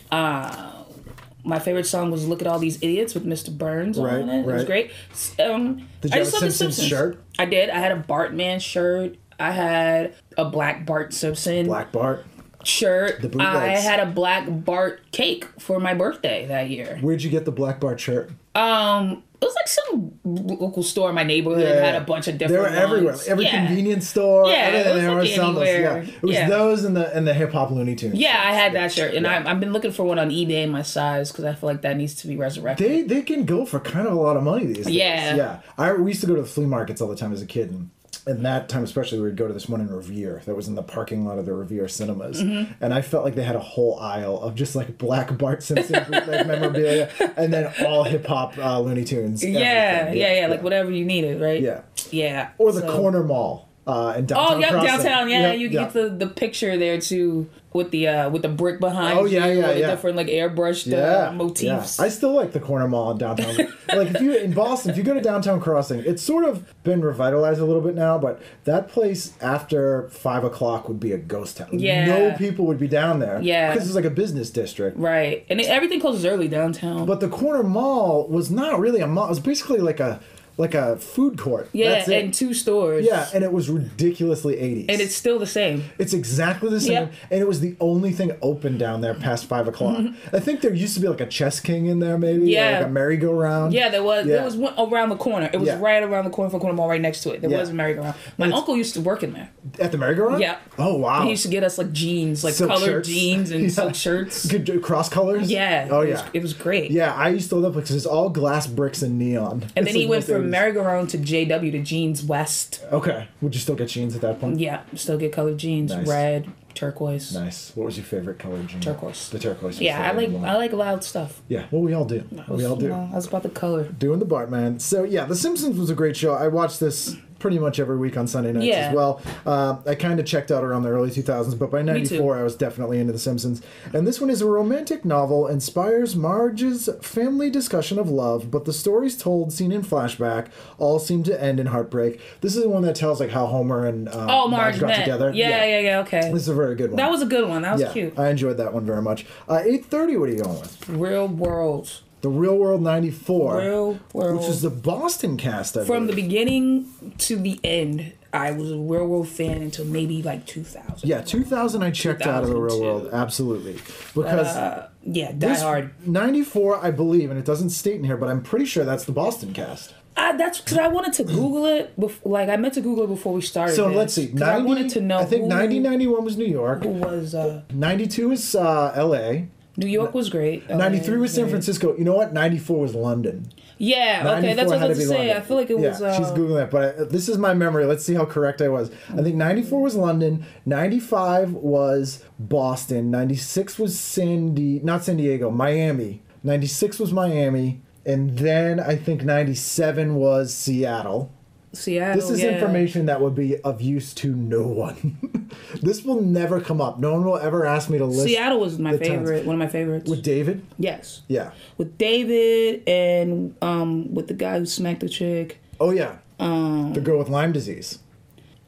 My favorite song was "Look at All These Idiots" with Mr. Burns Right, on it. It was great. Um, Did I you just have love a the Simpsons Simpsons. shirt? I did. I had a Bartman shirt. I had a black Bart Simpson Black Bart. shirt. The I had a black Bart cake for my birthday that year. Where'd you get the Black Bart shirt? Um, it was like some local store in my neighborhood Yeah, had a bunch of different. They were everywhere. Every Yeah. convenience store. Yeah, it was like those. Yeah, it was Yeah. those and the and the hip hop Looney Tunes. Yeah, I had that shirt, and. I, I've been looking for one on eBay in my size because I feel like that needs to be resurrected. They they can go for kind of a lot of money these days. Yeah. Yeah. I we used to go to the flea markets all the time as a kid and and that time especially, we'd go to this one in Revere that was in the parking lot of the Revere cinemas, Mm-hmm. and I felt like they had a whole aisle of just like black Bart Simpson bootleg memorabilia, and then all hip hop uh, Looney Tunes. Yeah, everything. yeah, yeah, like whatever you needed, right? Yeah. Yeah. Or the So- corner mall uh, in downtown. Oh, yeah, Crossing. downtown. Yeah, Yep, you yeah. get the, the picture there too with the uh with the brick behind Oh, yeah, you, yeah, the yeah. different like airbrushed yeah, uh, motifs. Yeah. I still like the corner mall in downtown. like if you in Boston, if you go to downtown Crossing, it's sort of been revitalized a little bit now, but that place after five o'clock would be a ghost town. Yeah. no people would be down there. Yeah. because it's like a business district. right, and it, everything closes early downtown. But the corner mall was not really a mall. It was basically like a like a food court. yeah, That's and two stores. yeah, and it was ridiculously 80s. and it's still the same. It's exactly the same, Yep. and it was the only thing open down there past five o'clock. I think there used to be like a chess king in there, maybe, or Mm-hmm. Yeah. like a merry-go-round. Yeah, there was. Yeah. There was one around the corner. It was Yeah. right around the corner from Corner Mall, right next to it. There Yeah. was a merry-go-round. My uncle used to work in there. at the merry-go-round. Yeah. Oh wow. He used to get us like jeans, like Silk colored shirts. jeans and silk shirts. Good cross colors. Yeah. Oh it yeah. Was, it was great. yeah, I used to love it because it's all glass bricks and neon. And It's then he went most from 80s. merry-go-round to JW to jeans West. Okay, would you still get jeans at that point? Yeah, still get colored jeans, Nice. red, turquoise. Nice. What was your favorite color jean? Turquoise. The turquoise. Yeah, I like. I like loud stuff. Yeah, well, we all do. We all do. You know, I was about the color. doing the Bartman. So yeah, The Simpsons was a great show. I watched this pretty much every week on Sunday nights Yeah. as well. Uh, I kind of checked out around the early 2000s, but by too. '94 I was definitely into The Simpsons. And this one is a romantic novel, inspires Marge's family discussion of love, but the stories told, seen in flashback, all seem to end in heartbreak. This is the one that tells like how Homer and uh, Oh, Marge got met. together. Yeah, yeah, yeah. Okay, This is a very good one. that was a good one. That was yeah, cute. I enjoyed that one very much. Uh, 8:30. What are you going with? Real world. The Real World '94, Real World. which is the Boston cast. I From the beginning to the end, I was a Real World fan until maybe like 2000. Yeah, 2000 I checked out of the real 2002. world, absolutely. Because Yeah, Die this Hard. 94, I believe, and it doesn't state in here, but I'm pretty sure that's the Boston cast. I, that's because I wanted to Google it. Bef- like I meant to Google it before we started. So this, let's see. 'cause I wanted to know. I think who, 90, 91 was New York. who was uh, 92 is uh, LA. New York was great. 93 was San. Francisco. You know what? 94 was London. Yeah, okay, that's what I was to to say. London. I feel like it yeah, was. Uh, she's googling that, but I, this is my memory. Let's see how correct I was. I think 94 was London, 95 was Boston, 96 was San Di- not San Diego, Miami. 96 was Miami, and then I think 97 was Seattle. Seattle. This is yeah. information that would be of use to no one. this will never come up. No one will ever ask me to list Seattle was my towns. favorite. One of my favorites. with David. yes. Yeah. With David and um with the guy who smacked the chick. Oh yeah. Um, the girl with Lyme disease.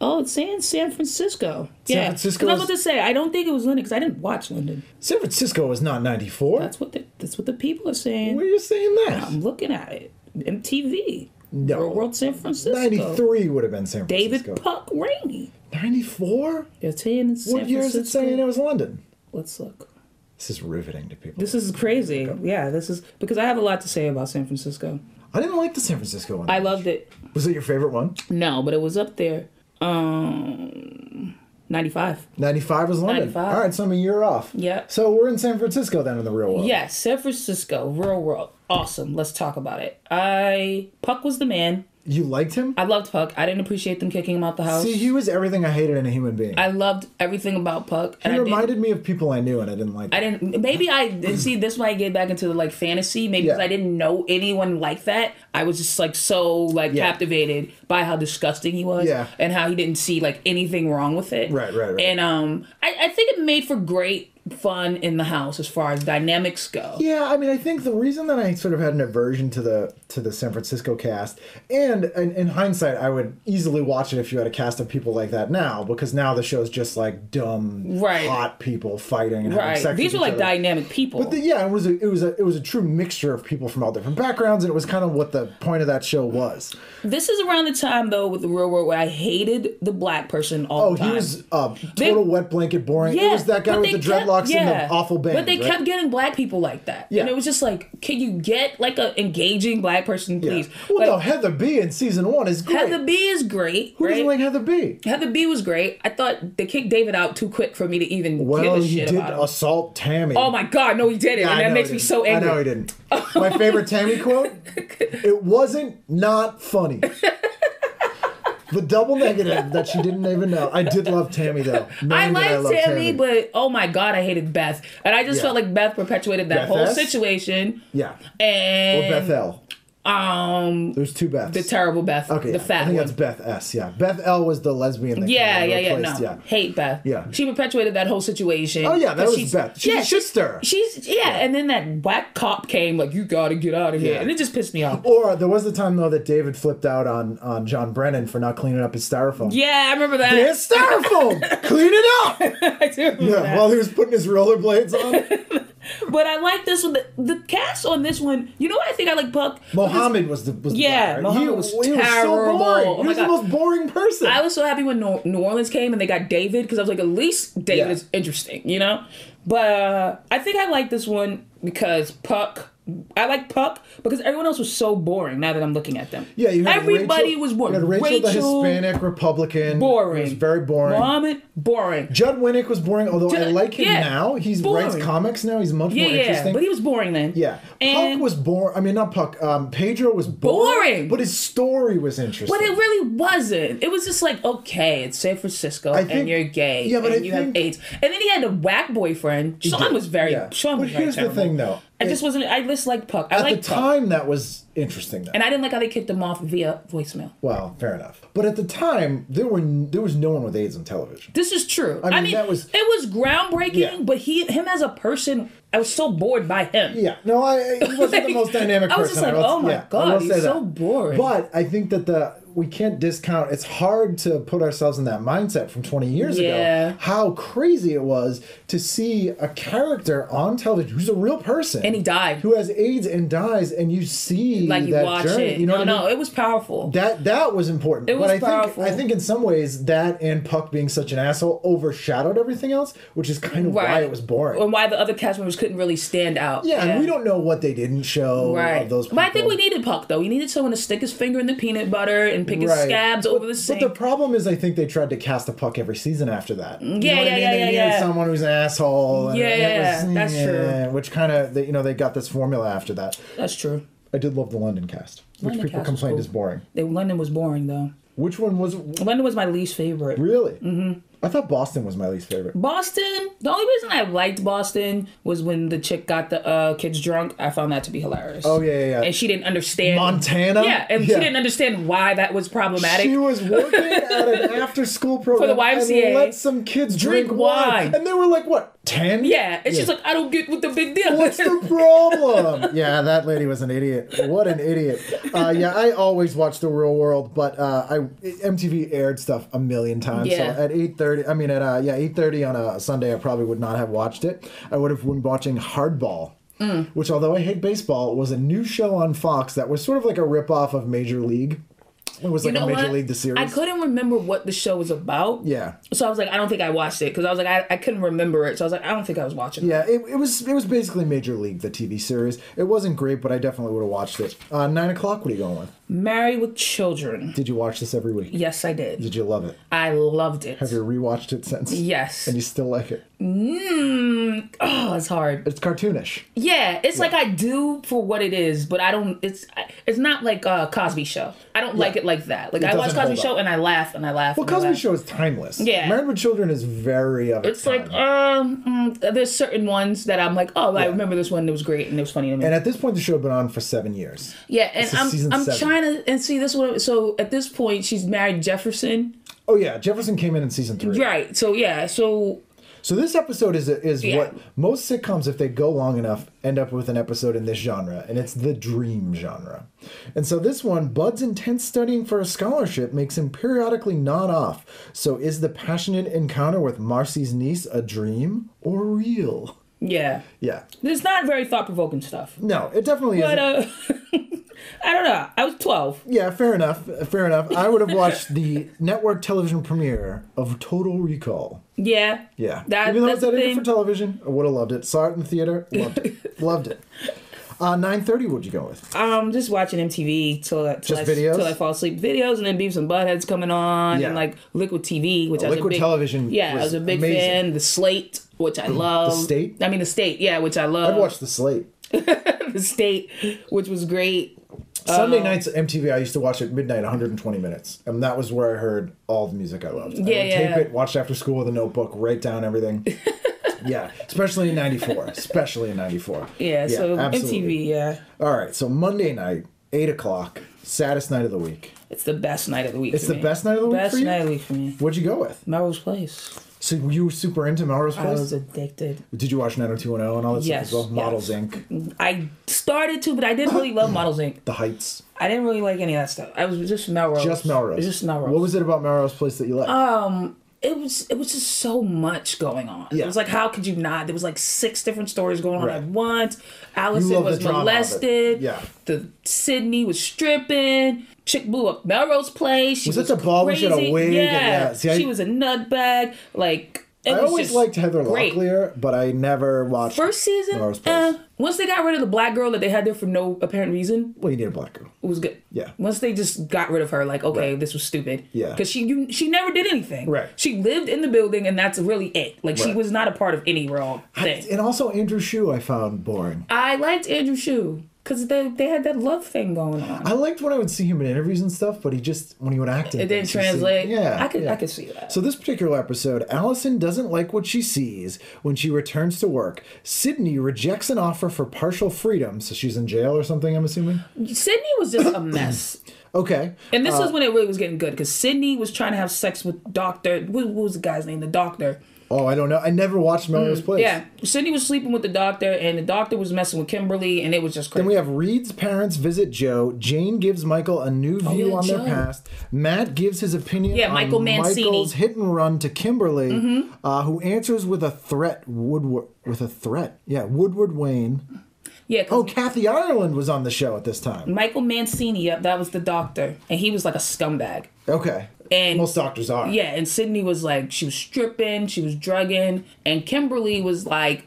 Oh, it's saying San Francisco. San yeah. Francisco 'Cause I was is- about to say I don't think it was London because I didn't watch London. San Francisco was not 94. That's what the, that's what the people are saying. Where are you saying that? I'm looking at it. MTV. No. Real World San Francisco. 93 would have been San Francisco. David Puck Rainey. 94? They're saying it's San What year is it saying it was London? Let's look. This is riveting to people. This is crazy. Yeah, this is because I have a lot to say about San Francisco. I didn't like the San Francisco one. I loved it. Was it your favorite one? No, but it was up there. Um, 95. 95 was London. 95. All right, so I'm a year off. Yeah. So we're in San Francisco then in the real world. Yes, San Francisco, real world. Awesome. Let's talk about it. I Puck was the man. You liked him? I loved Puck. I didn't appreciate them kicking him out the house. See, he was everything I hated in a human being. I loved everything about Puck. he reminded me of people I knew and I didn't like. I didn't. Maybe I see. This might get back into the like fantasy. Maybe because Yeah. I didn't know anyone like that. I was just like so like Yeah. captivated by how disgusting he was. Yeah. And how he didn't see like anything wrong with it. Right, right, right. And um, I, I think it made for great fun in the house as far as dynamics go. Yeah, I mean, I think the reason that I sort of had an aversion to the to the San Francisco cast, and in, in hindsight, I would easily watch it if you had a cast of people like that now, because now the show's just like dumb, Right. hot people fighting and having Right. sex. These each like other. dynamic people. But the, yeah, it was a, it was a it was a true mixture of people from all different backgrounds, and it was kind of what the point of that show was. this is around the time though with the real world where I hated the black person all Oh, the time. he was uh, They- total wet blanket boring. it was that guy with the they dreadlocks and yeah. the awful band. But they right? kept getting black people like that. Yeah. And it was just like, can you get like a engaging black person, Yeah. please? Well, Like, no, Heather B in season one is great. Heather B is great. Who right? doesn't like Heather B? Heather B was great. I thought they kicked David out too quick for me to even give Well, a he shit did about him. assault Tammy. Oh my god, no, he didn't, I and that makes me so angry. I know he didn't. My favorite Tammy quote: "It wasn't not funny." The double negative that she didn't even know. I did love Tammy though. I liked loved Tammy, but oh my god, I hated Beth, and I just Yeah. felt like Beth perpetuated that Beth whole S? situation. yeah, And or Beth L. um, There's two Beths. the terrible Beth, Okay, the yeah. fat I think one. that's Beth S. Yeah, Beth L was the lesbian. Yeah, yeah, yeah. No, yeah. hate Beth. Yeah. she perpetuated that whole situation. Oh, yeah, that was Beth. She's a shit stirrer. She's yeah, and then that whack cop came like, "You got to get out of here," Yeah. and it just pissed me off. Or there was the time though that David flipped out on on John Brennan for not cleaning up his styrofoam. Yeah, I remember that. It's styrofoam. Clean it up. I do Yeah, that. while he was putting his rollerblades on. But I like this one. The, the cast on this one, you know, what I think I like Puck. Mohammed was the was Yeah, right? Mohammed he, was he was so terrible. boring. Oh he was the most boring person. I was so happy when New New Orleans came and they got David because I was like, at least David Yeah. is interesting, you know. But uh, I think I like this one because Puck. I like Puck because everyone else was so boring. Now that I'm looking at them, yeah, you had everybody Rachel, was boring. You had Rachel, the Hispanic Republican. boring. Was very boring. Mohammed, boring. Judd Winick was boring, although I like him yeah, now. He's boring. writes comics now. He's much Yeah, more yeah, interesting. but he was boring then. yeah, and Puck was boring. I mean, not Puck. Um, Pedro was boring, Boring. but his story was interesting. But it really wasn't. It was just like, okay, it's San Francisco I think- and you're gay yeah, but you have AIDS. And then he had a whack boyfriend. Sean was very yeah. Sean But was very here's the thing, though. I just wasn't I just like Puck. I At the Puck. time, that was interesting. Though. And I didn't like how they kicked him off via voicemail. well, fair enough. But at the time, there were there was no one with AIDS on television. This is true. I mean, that was- it was groundbreaking, Yeah. but he him as a person, I was so bored by him. Yeah, no, I, he wasn't the most dynamic I person. was just like, oh my yeah, I God, will he's so boring. But I think that the we can't discount. It's hard to put ourselves in that mindset from 20 years Yeah. ago. How crazy it was to see a character on television who's a real person And he died. who has AIDS and dies, and you see Like you watch journey. it. You know no, what I mean? no, it was powerful. That that was important. It was but I think powerful. I think in some ways that and Puck being such an asshole overshadowed everything else, which is kind of why it was boring. and why the other cast members couldn't really stand out. yeah, and we don't know what they didn't show Right. of those people. But I think we needed Puck though. We needed someone to stick his finger in the peanut butter and pick his Right. scabs But- over the sink. But the problem is, I think they tried to cast a puck every season after that. You know Yeah, I yeah, mean? yeah, They yeah, yeah. someone who's an asshole. and Yeah, yeah, was- that's true. Which kind of, you know, they got this formula after that. That's true. I did love the London cast, which people cast complained cool. is boring. The, London was boring though. Which one was London was my least favorite. really? Mm-hmm. I thought Boston was my least favorite. Boston. The only reason I liked Boston was when the chick got the uh, kids drunk. I found that to be hilarious. Oh yeah, yeah, yeah. And she didn't understand Montana? Yeah, and Yeah. she didn't understand why that was problematic. She was working at an after-school program for the YMCA. and let some kids drink, Drink wine. wine. and they were like, "What, 10? yeah, and she's like, I don't get what the big deal What's the problem? yeah, that lady was an idiot. What an idiot. Uh, yeah, I always watch the Real World, but uh, I MTV aired stuff a million times. Yeah. So at eight thirty, I mean at uh, yeah eight thirty on a Sunday, I probably would not have watched it. I would have been watching Hardball. Mm. Which, although I hate baseball, was a new show on Fox that was sort of like a ripoff of Major League. It was like You know a Major what? League the series. I couldn't remember what the show was about. Yeah. So I was like, I don't think I watched it because I was like, I, I couldn't remember it. So I was like, I don't think I was watching. it. Yeah, it, it was it was basically Major League the TV series. It wasn't great, but I definitely would have watched it. Uh, Nine o'clock. What are you going with? Married with Children. Did you watch this every week? Yes, I did. Did you love it? I loved it. Have you rewatched it since? Yes. And you still like it? Mm, oh, it's hard. It's cartoonish. Yeah, it's like I do for what it is, but I don't. It's it's not like a Cosby Show. I don't like it like that. Like It I watch Cosby Show and I laugh and I laugh. Well, Cosby laugh. Show is timeless. Yeah. Married with Children is very of its, It's like um, mm, there's certain ones that I'm like, oh, I remember this one. It was great and it was funny to me. and at this point, the show had been on for seven years. yeah, and I'm I'm trying to and see this one. So at this point, she's married Jefferson, Oh yeah, Jefferson came in in season three. right? So yeah, so So this episode is is Yeah. what most sitcoms, if they go long enough, end up with an episode in this genre, and it's the dream genre. And so this one, Bud's intense studying for a scholarship makes him periodically nod off. So is the passionate encounter with Marcy's niece a dream or real? Yeah, Yeah. there's not very thought provoking stuff. No, it definitely But isn't. uh, I don't know. I was 12. yeah, fair enough. Fair enough. I would have watched the network television premiere of Total Recall. Yeah. Yeah. That, Even though it's edited thing. for television, I would have loved it. Saw it in the theater, loved it. loved it. Uh, 9.30, what'd you go with? Um, just watching MTV till, till, Just I, videos? till I fall asleep. Videos and then Beavis and Buttheads coming on Yeah. and like Liquid TV, which I was Liquid a big, Television Yeah, I was a big amazing. fan. The Slate, which I love. The state? I mean, the State, yeah, which I love. I'd watch The Slate. the State, which was great. Sunday um, nights MTV. I used to watch at midnight, 120 minutes, and that was where I heard all the music I loved. I Yeah, would yeah. tape it, watch after school with a notebook, write down everything. yeah, especially in '94. Especially in '94. Yeah, so absolutely. MTV, yeah. All right, so Monday night, eight o'clock, saddest night of the week. It's the best night of the week. It's for the me. best night of the week Best night of the week for me. What'd you go with? Melrose Place. So you were super into Melrose Place. I was addicted. Did you watch 90210 and all that Yes, stuff as well? Models yes. Inc. I started to, but I didn't really love Models Inc. The Heights. I didn't really like any of that stuff. I was just Melrose. Just Melrose. It was just Melrose. What was it about Melrose Place that you liked? Um, it was it was just so much going on. Yeah. It was like how could you not? There was like six different stories going on Right. at once. Allison was drama of it. molested. Yeah. The Sydney was stripping. Chick blew up Melrose Place. She Was was, it the ball when she had a wig and- Yeah. yeah, see, I- she was a nutbag. Like it I always liked Heather great. Locklear, but I never watched First season, eh. once they got rid of the black girl that they had there for no apparent reason, Well, you need a black girl. it was good. Yeah. Once they just got rid of her, like, okay, Right. this was stupid. Yeah. Because she you, she never did anything. Right. She lived in the building, and that's really it. Like she was not a part of any real thing. And also Andrew Shue I found boring. I liked Andrew Shue because they they had that love thing going on. I liked when I would see him in interviews and stuff, but he just when he would act it didn't you see- translate. Yeah, I could yeah. I could see that. So this particular episode, Allison doesn't like what she sees when she returns to work. Sydney rejects an offer for partial freedom, so she's in jail or something. I'm assuming. Sydney was just a mess. Okay. And Uh, this was when it really was getting good because Sydney was trying to have sex with Doctor. What, what was the guy's name? The Doctor. Oh, I don't know. I never watched Melrose Place. Mm, Yeah, Sydney was sleeping with the Doctor, and the Doctor was messing with Kimberly, and it was just crazy. Then we have Reed's parents visit Joe. Jane gives Michael a new view Oh, on their past. Matt gives his opinion Yeah, on Michael Mancini. Mm-hmm. Michael's hit and run to Kimberly, uh, who answers with a threat. Woodward with a threat. Yeah, Woodward Wayne. yeah, Oh, Kathy Ireland was on the show at this time. Michael Mancini, yep, that was the Doctor, and he was like a scumbag. Okay. And- most doctors are. Yeah, and Sydney was like, she was stripping, she was drugging, and Kimberly was like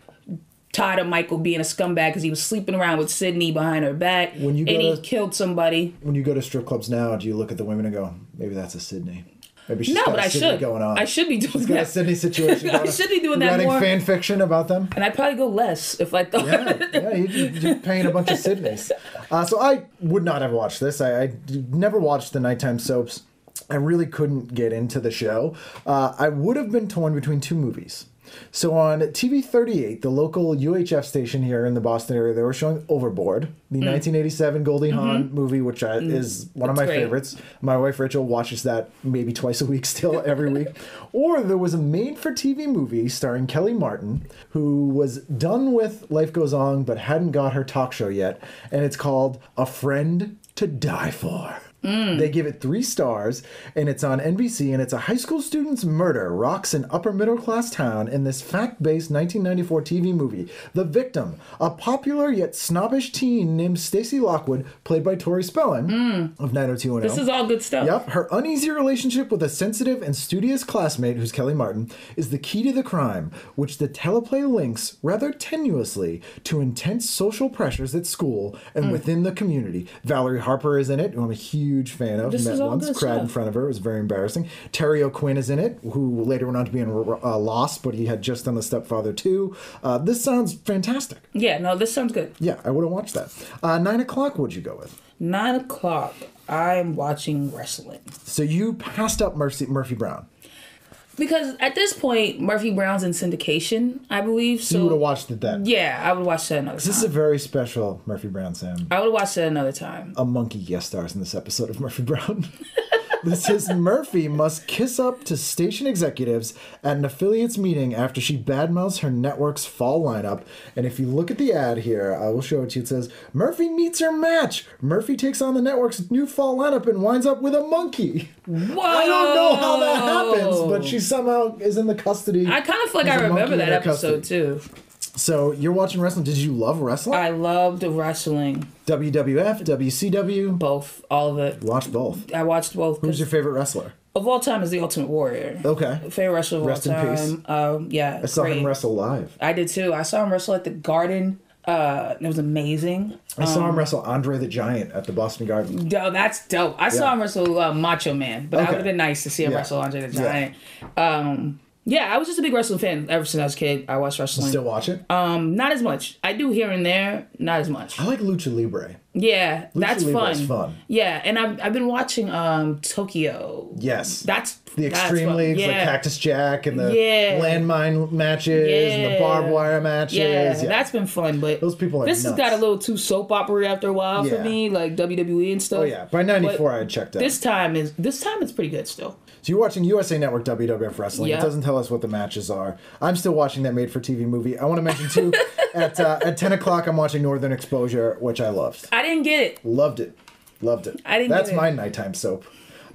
tired of Michael being a scumbag because he was sleeping around with Sydney behind her back, When you and go he killed somebody. When you go to strip clubs now, do you look at the women and go, maybe that's a Sydney? Maybe she's No, got but I Sydney should. going on. I should be doing She's got a that. Sydney situation. I should be doing that Writing more. fan fiction about them. And I'd probably go less if I thought. yeah, yeah, you, you- paying a bunch of Sydneys. Uh, so I would not have watched this. I never watched the nighttime soaps. I really couldn't get into the show. Uh, I would have been torn between two movies. So on TV 38, the local UHF station here in the Boston area, they were showing Overboard, the mm. 1987 Goldie mm-hmm. Hawn movie, which I, mm. is one of my great. favorites. My wife Rachel watches that maybe twice a week still, every week. Or there was a made for TV movie starring Kellie Martin, who was done with Life Goes On but hadn't got her talk show yet. And it's called A Friend to Die For. They give it three stars, and it's on NBC, and it's a high school student's murder rocks an upper middle class town in this fact based 1994 TV movie. The victim, a popular yet snobbish teen named Stacy Lockwood, played by Tori Spelling of 90210. This is all good stuff. Yep, her uneasy relationship with a sensitive and studious classmate, who's Kellie Martin, is the key to the crime, which the teleplay links rather tenuously to intense social pressures at school and Hmm. within the community. Valerie Harper is in it, who I'm a huge fan of. This Met once, cried in front of her. It was very embarrassing. Terry O'Quinn is in it, who later went on to be in uh, Lost, but he had just done The Stepfather 2. Uh, this sounds fantastic. Yeah, no, this sounds good. Yeah, I would have watched that. Uh, nine o'clock, what'd you go with? Nine o'clock. I'm watching wrestling So you passed up Mercy, Murphy Brown. Because at this point Murphy Brown's in syndication, I believe. So you would have watched it then. yeah, I would watch that another This is a very special Murphy Brown, Sam. I would watch that another time. A monkey guest stars in this episode of Murphy Brown. this is Murphy must kiss up to station executives at an affiliates meeting after she badmouths her network's fall lineup. And if you look at the ad here, I will show it to you. It says Murphy meets her match. Murphy takes on the network's new fall lineup and winds up with a monkey. Whoa! I don't know how that happens, but she somehow is in the custody. I kind of feel like I remember that episode custody. too. So you're watching wrestling. Did you love wrestling? I loved wrestling, WWF, WCW. both, all of it. Watch both. I watched both. Who's your favorite wrestler? of all time is the Ultimate Warrior. Okay. Favorite wrestler of Rest in peace. Um, yeah, I saw great. him wrestle live. I did too. I saw him wrestle at the Garden. Uh, it was amazing. I saw Um, him wrestle Andre the Giant at the Boston Garden. Yo, that's dope. I saw him wrestle uh, Macho Man, but that would have been nice to see him Yeah. wrestle Andre the Yeah. Giant. Um, yeah, I was just a big wrestling fan ever since I was a kid. I watched wrestling. Still watch it? Um, not as much. I do here and there, not as much. I like Lucha Libre. Yeah, that's fun. fun. Yeah, and I've I've been watching um Tokyo. Yes. That's the extreme fun. leagues, yeah. like Cactus Jack and the Yeah. landmine matches and the barbed wire matches. Yeah, Yeah, that's been fun, but Those people are this has got a little too soap opera after a while Yeah. for me, like WWE and stuff. Oh yeah, by '94 I had checked out. This time is this time it's pretty good still. So you're watching USA Network WWF Wrestling. It doesn't tell us what the matches are. I'm still watching that made-for-TV movie. I want to mention too, at uh, at 10 o'clock I'm watching Northern Exposure, which I loved. I didn't get it. Loved it, loved it. I didn't That's get it. my nighttime soap.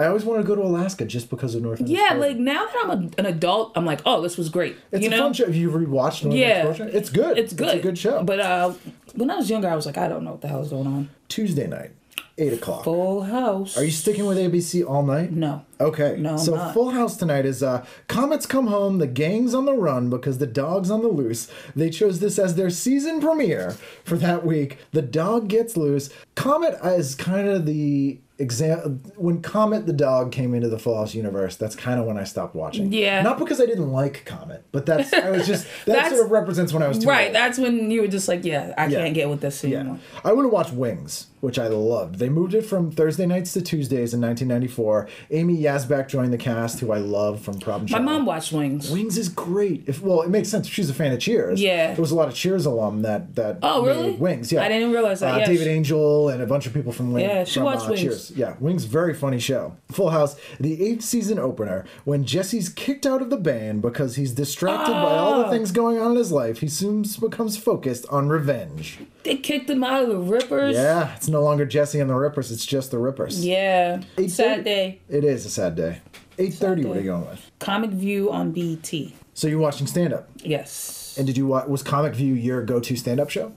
I always want to go to Alaska just because of Northern Yeah, Exposure. like now that I'm a, an adult, I'm like, oh, this was great. it's you a know? fun show. Have you rewatched Northern Yeah, Exposure? It's good. It's good. It's a good show. But uh, when I was younger, I was like, I don't know what the hell is going on. Tuesday night, eight o'clock. Full House. Are you sticking with ABC all night? No. Okay. No, so not. Full House tonight is uh Comets come home, the gang's on the run because the dog's on the loose. They chose this as their season premiere for that week. The dog gets loose. Comet is kind of the exam when Comet the dog came into the Full House universe, that's kind of when I stopped watching. Yeah. Not because I didn't like Comet, but that's I was just that That's- sort of represents when I was too Right, old. that's when you were just like, yeah, I Yeah. can't get with this Yeah. I would have watched Wings, which I loved. They moved it from Thursday nights to Tuesdays in 1994. Amy Yasbeck joined the cast, who I love from Problem My Child. mom watched Wings. Wings is great. If well, it makes sense. She's a fan of Cheers. Yeah. there was a lot of Cheers alum that that. Oh, really? Wings, yeah. I didn't realize that. Uh, Yeah, David she- Angell and a bunch of people from Wings. Yeah, she from, watched uh, Wings. Cheers. Yeah, Wings, very funny show. Full House, the eighth season opener. When Jesse's kicked out of the band because he's distracted by all the Oh. things going on in his life, he soon becomes focused on revenge. They kicked him out of the Rippers. Yeah, it's no longer Jesse and the Rippers. It's just the Rippers. Yeah. Eight sad day. It is. a sad day. Eight thirty. What are you going with? Comic View on BT. So you're watching stand up, Yes. and did you watch? Was Comic View your go-to stand up show?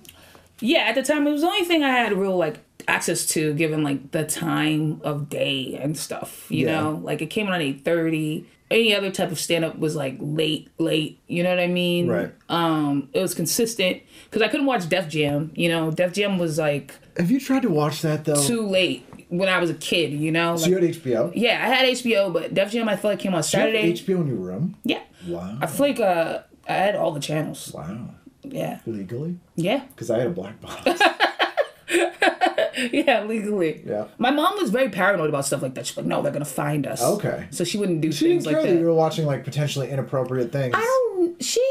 Yeah, at the time it was the only thing I had real like access to given like the time of day and stuff. You Yeah. know? Like it came on at eight thirty. Any other type of stand up was like late, late. You know what I mean? Right. Um, it was consistent because I couldn't watch Def Jam. You know, Def Jam was like Have you tried to watch that though? too late when I was a kid. You know? so you had HBO. yeah, I had HBO, but Def Jam I feel like came on Do you have Saturday. HBO in your room. yeah. Wow. I feel like uh, I had all the channels. Wow. Yeah. Legally? Yeah. Because I had a black box. Yeah, legally. Yeah. My mom was very paranoid about stuff like that. She's like, no, they're gonna find us. Okay. So she wouldn't do she didn't things care like that you were watching like potentially inappropriate things. I don't. She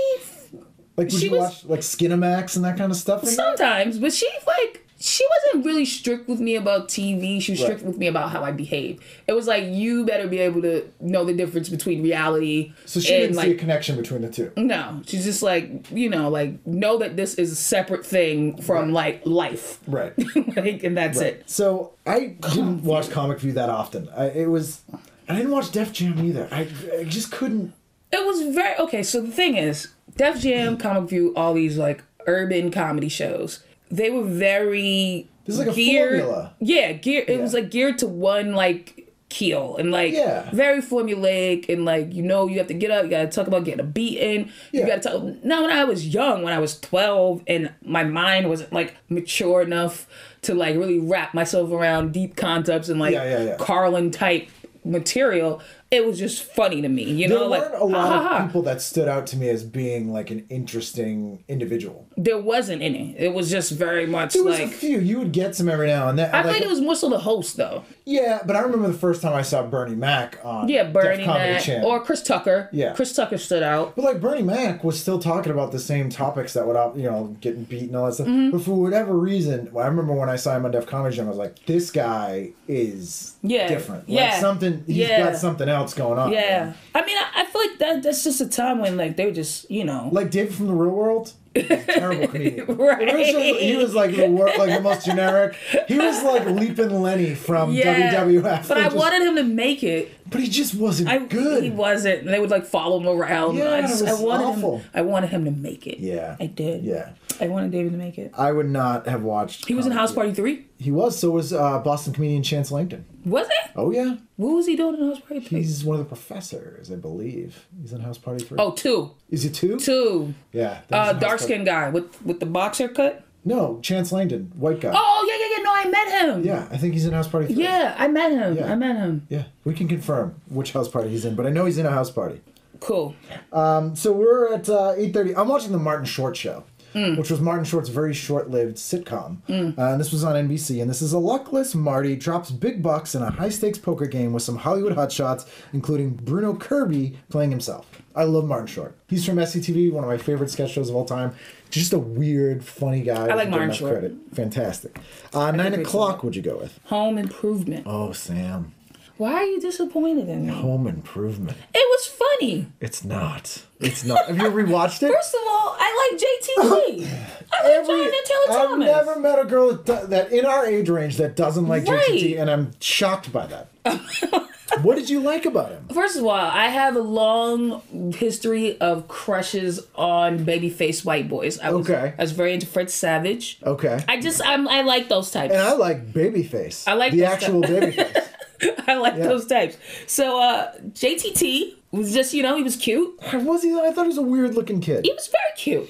like would she you was- watch like Skinamax and that kind of stuff? sometimes, but she like she wasn't really strict with me about TV. She was strict Right. with me about how I behave. It was like you better be able to know the difference between reality So she and didn't like see a connection between the two. no. She's just like you know like know that this is a separate thing from like life. Right. like and that's it. So I didn't watch Comic View that often. I, it was, I didn't watch Def Jam either. I, I just couldn't. It was very okay. So the thing is, Def Jam, Comic View, all these like urban comedy shows, they were very There's like a formula. Yeah, gear. It was like geared to one like keel and like Yeah. very formulaic and like you know you have to get up. You gotta talk about getting a beating. Yeah. You gotta talk. Now when I was young, when I was twelve, and my mind wasn't like mature enough to like really wrap myself around deep concepts and like Yeah, yeah, yeah. Carlin type material. It was just funny to me, you There know. like weren't a lot ha. of people that stood out to me as being like an interesting individual. There wasn't any. It was just very much There was like a few. You would get some every now and then. I like, think it was more so the host though. Yeah, but I remember the first time I saw Bernie Mac on Yeah, Bernie Mac Channel. or Chris Tucker. Yeah. Chris Tucker stood out. But like Bernie Mac was still talking about the same topics that would, uh, you know, getting beat and all that stuff. Mm-hmm. But for whatever reason, I remember when I saw him on Def Comedy Jam, I was like, this guy is Yeah, different. Like yeah, something, he's yeah. got something else going on. Yeah, I mean, I, I feel like that that's just a time when like they were just you know Like David from the Real World. Terrible comedian. Right. He was like the wor- like the most generic. He was like Leaping Lanny from yeah. WWF. But I Just- wanted him to make it. But he just wasn't I good. He wasn't. And they would like follow him around. Yeah, I, it was I wanted awful. him. I wanted him to make it. Yeah. I did. Yeah, I wanted David to make it. I would not have watched. He was in House View. Party three. He was. So was uh, Boston comedian Chance Langton. Was it? Oh yeah, What was he doing in House Party three? he's one of the professors, I believe. He's in House Party Three. Oh, two, is it two? two. Yeah. Uh, dark skinned guy with with the boxer cut. No, Chance Langton, white guy. Oh yeah, yeah, yeah. No, I met him. Yeah, I think he's in House Party Three. Yeah, I met him. Yeah. I met him. Yeah, we can confirm which house party he's in, but I know he's in a house party. Cool. So we're at uh, eight thirty. I'm watching the Martin Short show. which was Martin Short's very short-lived sitcom. Uh, and this was on NBC. And this is a luckless Marty drops big bucks in a high-stakes poker game with some Hollywood hotshots, including Bruno Kirby playing himself. I love Martin Short. He's from SCTV, one of my favorite sketch shows of all time. Just a weird, funny guy. I like Martin Short. Credit. Fantastic. Uh, nine o'clock. Would you go with? Home Improvement. Oh, Sam. Why are you disappointed in me? Home Improvement. It was funny. It's not. It's not. Have you rewatched it? First of all, I like JTT. I like Jonathan Taylor I've Thomas. never met a girl that, do- that in our age range that doesn't like Right. JTT, and I'm shocked by that. what did you like about him? First of all, I have a long history of crushes on babyface white boys. I was, Okay. I was very into Fred Savage. Okay. I just I'm, I like those types. and I like Babyface. I like the this actual. Babyface. I like those types. So uh JTT was just you know he was cute. Was he? I thought he was a weird looking kid. He was very cute.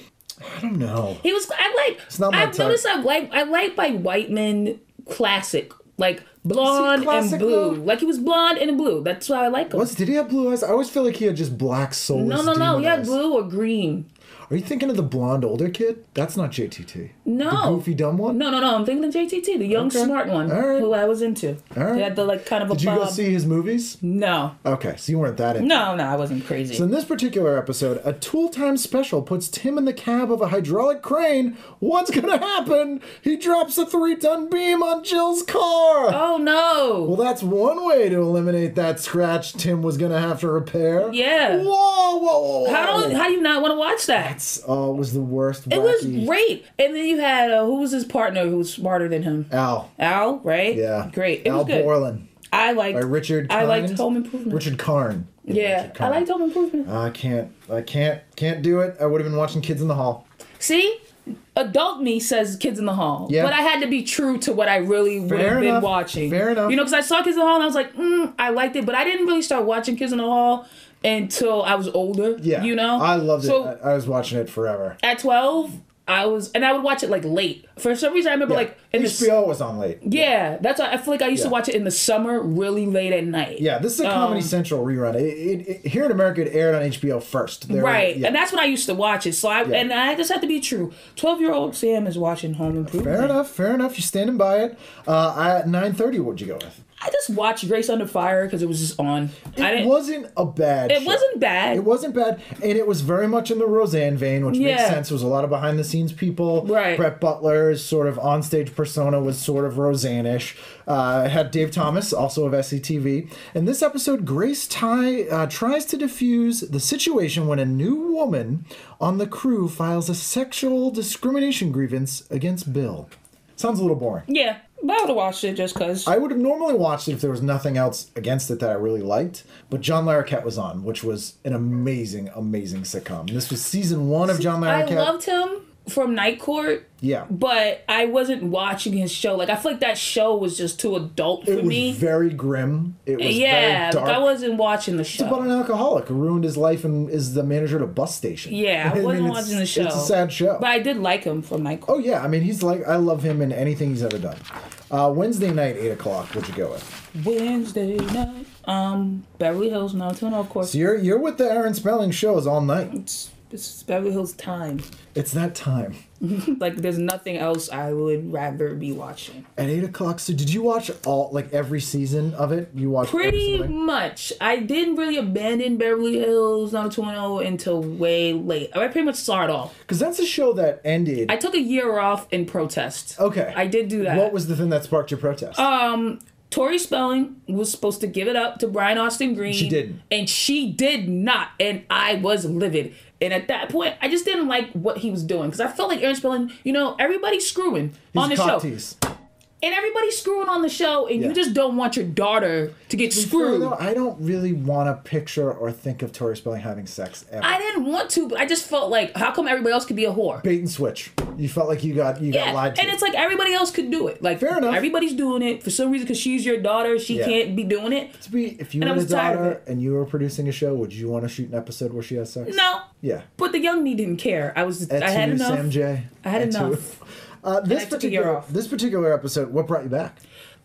I don't know. He was. I like. It's not my I've type. noticed. I like. I like by white men classic, like blonde and blue. though? like he was blonde and blue. That's why I like him. Was did he have blue eyes? I always feel like he had just black soulless. no, no, no. He had blue or green. Are you thinking of the blonde older kid? That's not JTT. No. The goofy dumb one. No, no, no. I'm thinking of JTT, the young Okay. smart one, All right. who I was into. All right. He had the like kind of a Did you go see his movies? No, Okay, so you weren't that into. no, no. I wasn't crazy. So in this particular episode, a Tool Time special puts Tim in the cab of a hydraulic crane. What's gonna happen? He drops a three-ton beam on Jill's car. oh no. Well, that's one way to eliminate that scratch Tim was gonna have to repair. Yeah. Whoa, whoa, whoa! whoa. how do how do you not want to watch that? Oh, it was the worst. It was great. And then you had uh, who was his partner who was smarter than him? Al. Al, right? Yeah. Great. It Al was good. Borland. I liked By Richard. I liked Home Improvement. Richard Karn. yeah, Richard I liked Home Improvement. I can't. I can't. Can't do it. I would have been watching Kids in the Hall. See, adult me says Kids in the Hall, Yeah. but I had to be true to what I really would Fair have been watching. Fair enough. You know, because I saw Kids in the Hall and I was like, mm, I liked it, but I didn't really start watching Kids in the Hall until I was older. Yeah. you know, I loved so, it. I, I was watching it forever. at twelve, I was, and I would watch it like late. For some reason, I remember like in the HBO was on late. yeah. That's why I feel like I used to watch it in the summer, really late at night. Yeah, this is a Comedy Um, Central rerun. It, it, it- here in America, it aired on HBO first. There- Right, yeah. and that's when I used to watch it. So I Yeah. and I just have to be true. Twelve year old Sam is watching Home Improvement. fair enough. Fair enough. You're standing by it. Uh, I, at nine thirty, what'd you go with? I just watched Grace Under Fire because it was just on. It wasn't a bad. it show. wasn't bad. It wasn't bad, and it was very much in the Roseanne vein, which makes sense. There was a lot of behind the scenes people. Right. Brett Butler's sort of onstage persona was sort of Roseanne-ish. Uh, had Dave Thomas, also of SCTV. In this episode, Grace Ty uh, tries to diffuse the situation when a new woman on the crew files a sexual discrimination grievance against Bill. Sounds a little boring. Yeah, I would have watched it just because. I would have normally watched it if there was nothing else against it that I really liked, but John Larroquette was on, which was an amazing, amazing sitcom. This was season one of John Larroquette. I loved him from Night Court, yeah, but I wasn't watching his show. Like I feel like that show was just too adult for it was me. very grim. It was yeah. I wasn't watching the show. It's about an alcoholic who ruined his life and is the manager at a bus station. yeah, I wasn't it's- watching the show. It's a sad show. but I did like him from Night Court. oh yeah, I mean he's like I love him in anything he's ever done. Uh, Wednesday night, eight o'clock. What'd you go with? Wednesday night, um, Beverly Hills 90210, of course. So you're you're with the Aaron Spelling shows all night. It's, it's Beverly Hills time. It's that time. Like there's nothing else I would rather be watching. At eight o'clock. So did you watch all like every season of it? You watched Pretty much. I didn't really abandon Beverly Hills 90210 until way late. I pretty much saw it all. Because that's a show that ended. I took a year off in protest. okay. I did do that. What was the thing that sparked your protest? Um, Tori Spelling was supposed to give it up to Brian Austin Green. She didn't. And she did not. And I was livid. And at that point, I just didn't like what he was doing. Because I felt like Aaron Spelling, you know, everybody's screwing He's on the show. tease. And everybody's screwing on the show. And Yeah. you just don't want your daughter to get Fair screwed. though, I don't really want to picture or think of Tori Spelling having sex ever. I didn't want to, but I just felt like, how come everybody else could be a whore? Bait and switch. You felt like you got you got Yeah, lied to. and it's like everybody else could do it. Like Fair enough. everybody's doing it for some reason because she's your daughter. She Yeah. can't be doing it. to be, if you and I were a was tired of daughter and you were producing a show, would you want to shoot an episode where she has sex? No, Yeah. but the young me didn't care. I was. Et I had enough. Sam Jay I had Et tu. enough. Uh, this I took a particular off. this particular episode, what brought you back?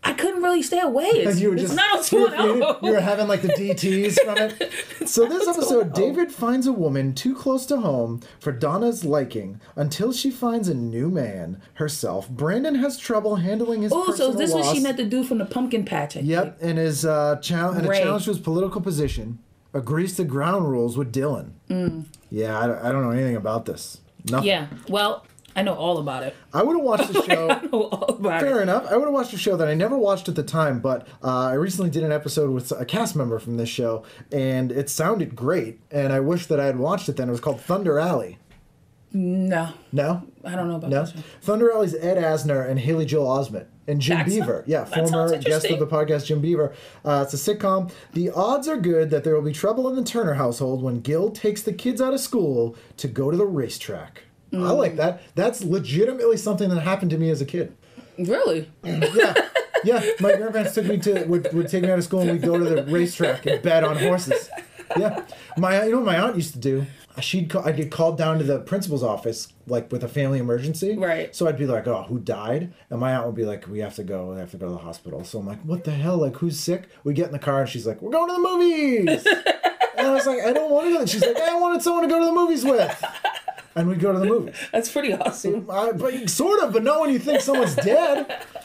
I couldn't really stay away. It's, you were just not you on were, two and oh. you were having like the DTS from it. So this episode, David finds a woman too close to home for Donna's liking until she finds a new man herself. Brandon has trouble handling his Oh, so this was when she met the dude from the pumpkin patch? I Yep, think? and his uh, challenge, and a challenge to his political position agrees to ground rules with Dylan. Yeah, I, don't- I don't know anything about this. Nothing. Mm. Yeah. Well, I know all about it. I would have watched the show. I know all about Fair it. enough. I would have watched a show that I never watched at the time, but uh, I recently did an episode with a cast member from this show, and it sounded great. And I wish that I had watched it then. It was called Thunder Alley. No, No, I don't know about no. Thunder Alley's Ed Asner and Haley Joel Osment and Jim That Beaver. sounds- yeah, former guest of the podcast, Jim Beaver. Uh, it's a sitcom. The odds are good that there will be trouble in the Turner household when Gil takes the kids out of school to go to the racetrack. I Mm. like that. That's legitimately something that happened to me as a kid. Really? Yeah, yeah. My grandparents took me to would, would take me out of school and we'd go to the racetrack and bet on horses. Yeah, my you know what my aunt used to do. She'd call, I'd get called down to the principal's office like with a family emergency. Right. So I'd be like, oh, who died? And my aunt would be like, we have to go. We have to go to the hospital. So I'm like, what the hell? Like, who's sick? We get in the car and she's like, we're going to the movies. and I was like, I don't want to go. She's like, I wanted someone to go to the movies with. And we'd go to the movies. That's pretty awesome. I, but sort of, but not when you think someone's dead.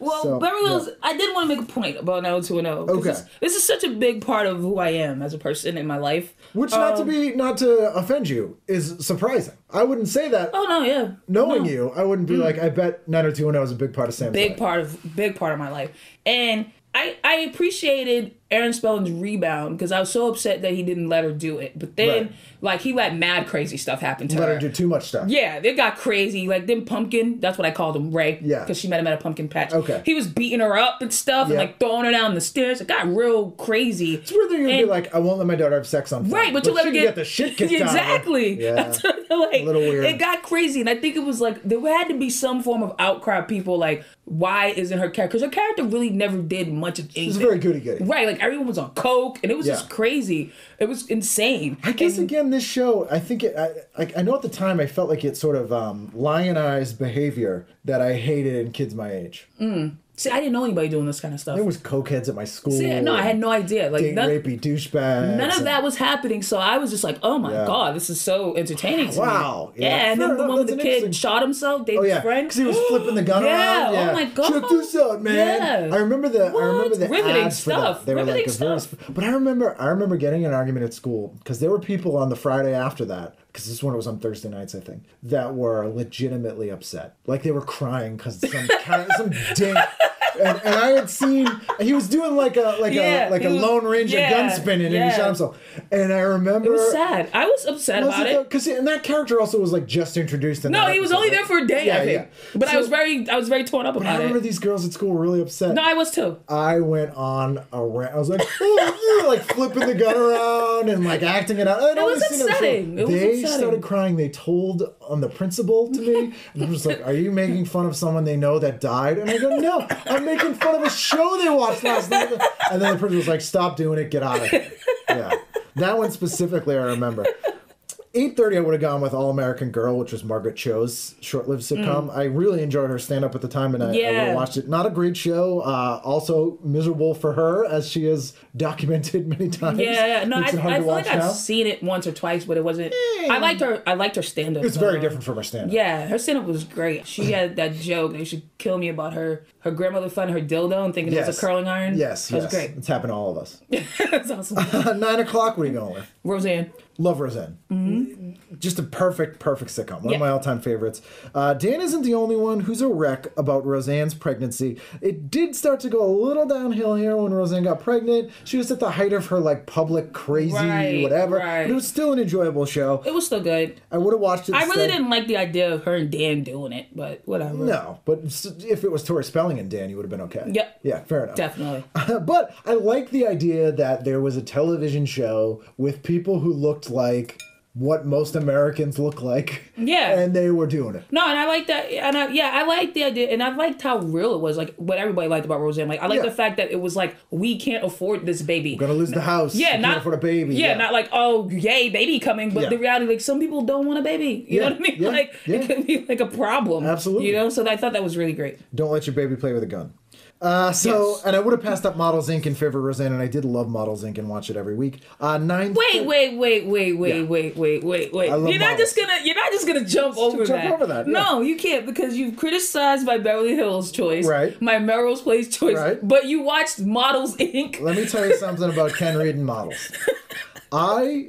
Well, So, Beverly Hills, I did want to make a point about 90210. 'cause Okay. This, this is such a big part of who I am as a person in my life. Which, not Um, to be, not to offend you, is surprising. I wouldn't say that. Oh no, yeah. Knowing No. Mm. you, I wouldn't be like, I bet 90210 is a big part of Sam's big life. part of big part of my life. And I I appreciated Aaron Spelling's rebound because I was so upset that he didn't let her do it. But then Right. like he let mad crazy stuff happen to Let her. her do too much stuff. yeah, they got crazy. Like them pumpkin, that's what I called him, Ray. Yeah. Because she met him at a pumpkin patch. Okay. He was beating her up and stuff and like throwing her down the stairs. It got real crazy. It's weird that you'd be like, I won't let my daughter have sex on. Right, but you let her she get, the shit kicked out of her. exactly. Yeah. That's what I'm like. A little weird. It got crazy, and I think it was like there had to be some form of outcry. of People like, why isn't her character? Because her character really never did much of anything. She's very goody goody. Right, like everyone was on coke, and it was Yeah. just crazy. It was insane. I guess And- again, this show, I think it, I, I, I know at the time I felt like it sort of um, lionized behavior that I hated in kids my age. See, I didn't know anybody doing this kind of stuff. There was cokeheads at my school. See, no, I had no idea. Like none, rapey douchebags. none of that was happening. So I was just like, oh my Yeah. god, this is so entertaining. To Wow. Me. Yeah. Yeah, and then the one with the kid shot himself. David's Oh yeah, friend. because he was flipping the gun Yeah, around. Oh yeah. oh my God. Check this out, man. Yeah. I remember the. I What? remember the Riveting ads for that. stuff. They were like Riveting stuff. But I remember. I remember getting an argument at school because there were people on the Friday after that. Because this one was on Thursday nights, I think, that were legitimately upset. Like they were crying because some some dink. And, and I had seen he was doing like a like Yeah, a like a was- Lone Ranger yeah, gun spinning and he shot himself. And I remember It was sad. I was upset Was about it because and that character also was like just introduced in No, he was only there for a day, Yeah, I think. yeah. But I was very, I was very torn up about it. I remember it. these girls at school were really upset. No, I was too. I went on a rant. I was like, "Oh, like flipping the gun around and like acting it out. I'd was it before. upsetting. It was they upsetting. started crying. They told on the principal to me, and I was like, "Are you making fun of someone they know that died?" And I go, "No, I'm making fun of a show they watched last night." And then the principal was like, "Stop doing it. Get out of here." Yeah, that one specifically, I remember. 8.30 I would have gone with All American Girl, which was Margaret Cho's short-lived sitcom. I really enjoyed her stand-up at the time, and I, I Mm. Yeah. have watched it. Not a great show. Uh, also miserable for her, as she has documented many times. Yeah, yeah. No, I, I to feel like watch I've seen it once or twice, but it wasn't. I liked her. I liked her stand up. It's very different from her stand-up. Yeah, her stand up was great. She had that joke. They should kill me about her. Her grandmother finding her dildo and thinking it was a curling iron. Yes, that yes. was great. It's happened to all of us. Awesome. Nine o'clock. You going with? Roseanne. Love Roseanne. Just a perfect, perfect sitcom. One Mm-hmm. Yeah. of my all-time favorites. Uh, Dan isn't the only one who's a wreck about Roseanne's pregnancy. It did start to go a little downhill here when Roseanne got pregnant. She was at the height of her like public crazy Right, whatever. right. But it was still an enjoyable show. It was still good. I would have watched it. I really didn't like the idea of her and Dan doing it, but whatever. No, but if it was Tori Spelling and Dan, you would have been okay. Yep. Yeah, fair enough. Definitely. but I like the idea that there was a television show with people who looked like what most Americans look like. Yeah. And they were doing it. No, and I like that, and I, yeah, I like the idea, and I liked how real it was. Like what everybody liked about Roseanne. Like I like Yeah. the fact that it was like we can't afford this baby. Gonna lose the house. yeah, not afford a baby. Yeah, not like oh yay baby coming, but Yeah. the reality like some people don't want a baby. You Yeah, know what I mean? yeah, like yeah. it could be like a problem. Absolutely. You know, so I thought that was really great. Don't let your baby play with a gun. Uh, so, Yes. and I would have passed up Models Inc. in favor of Roseanne, and I did love Models Inc. and watch it every week. Uh, nine. Wait, wait, wait, wait, wait, Yeah. wait, wait, wait, wait. You're not just gonna you're not just gonna jump over jump that. over that, yeah. No, you can't because you've criticized my Beverly Hills choice, Right. My Melrose Place choice, Right. but you watched Models Inc. Let me tell you something about Ken Reid and models. I,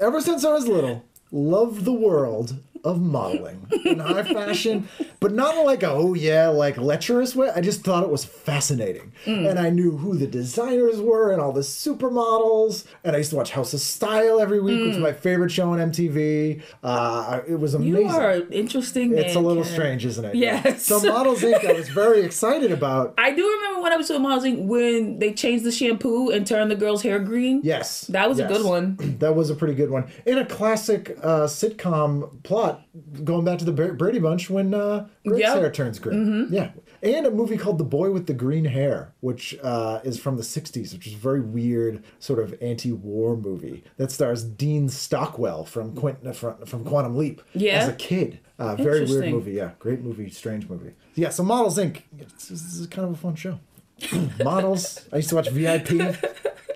ever since I was little, loved the world of modeling in high fashion, but not in like a oh yeah, like lecherous way. I just thought it was fascinating, Mm. and I knew who the designers were and all the supermodels. And I used to watch House of Style every week, which was my favorite show on MTV. Uh, it was amazing. Mm. You are an interesting. it's a little Ken. strange, isn't it? Yes. So Models Inc. I was very excited about. I do remember one episode of Models Inc. when they changed the shampoo and turned the girl's hair green. Yes, That was a good one. That was a pretty good one. In a classic uh, sitcom plot, going back to the Brady Bunch when uh, Greg's Yep. hair turns green. Yeah. And a movie called The Boy with the Green Hair, which uh, is from the 60s, which is a very weird sort of anti war movie that stars Dean Stockwell from, Quentin, from, from Quantum Leap Yeah. as a kid. Uh, very weird movie. Yeah. Great movie, strange movie. Yeah, so Models Inc. This is kind of a fun show. Models. I used to watch VIP.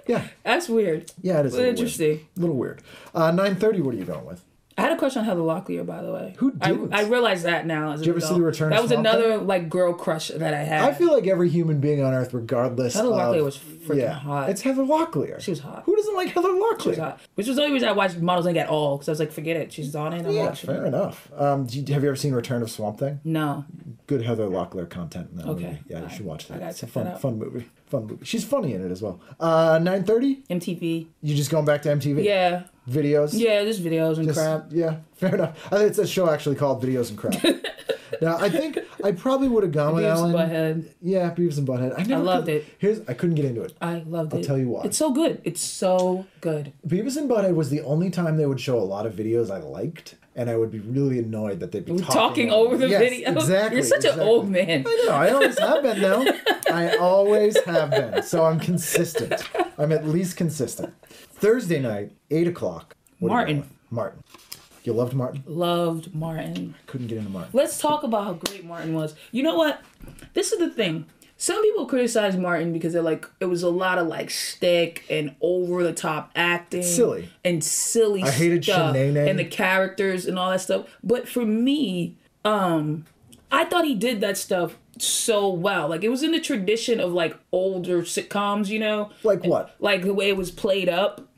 Yeah. That's weird. Yeah, it is a little interesting. Weird. A little weird. Uh, Nine thirty. What are you going with? I had a crush on Heather Locklear, by the way. Who I, didn't? I realize that now. As Did you ever see The Return of That was another like girl crush that I had. I feel like every human being on Earth, regardless. Heather of, Locklear was freaking yeah, hot. It's Heather Locklear. She was hot. Who doesn't like Heather Locklear? She was hot. Which was the only reason I watched Models Inc. at all because I was like, forget it. She's on it. I'm Yeah, watching fair it. enough. Um, you, have you ever seen Return of Swamp Thing? No. Good Heather Locklear content in that Okay. movie. Yeah, you I- should watch that. It's a fun, that fun movie. Fun movie. She's funny in it as well. Uh, Nine thirty. MTV. You just going back to MTV? Yeah. Videos. Yeah, just videos and Just- crap. Yeah, fair enough. I think it's a show actually called Videos and Crap. now, I think I probably would have gone with Beavis Ellen. and Butthead. Yeah, Beavis and Butthead. I never loved could- it. Here's I couldn't get into it. I loved it. I'll tell you why. It's so good. It's so good. Beavis and Butthead was the only time they would show a lot of videos I liked, and I would be really annoyed that they'd be talking, talking over the Yes, video. Exactly. You're such exactly. an old man. I know. I always have been though. I always have been. So I'm consistent. I'm at least consistent. Thursday night, eight o'clock. What are you Martin. with? Martin. You loved Martin. Loved Martin. Couldn't get into Martin. Let's talk about how great Martin was. You know what? This is the thing. Some people criticize Martin because they're like it was a lot of like stick and over the top acting, Silly. and silly I hated stuff, Sheneneh. and the characters and all that stuff. But for me, um, I thought he did that stuff so well. Like it was in the tradition of like older sitcoms, you know, Like what? like the way it was played up.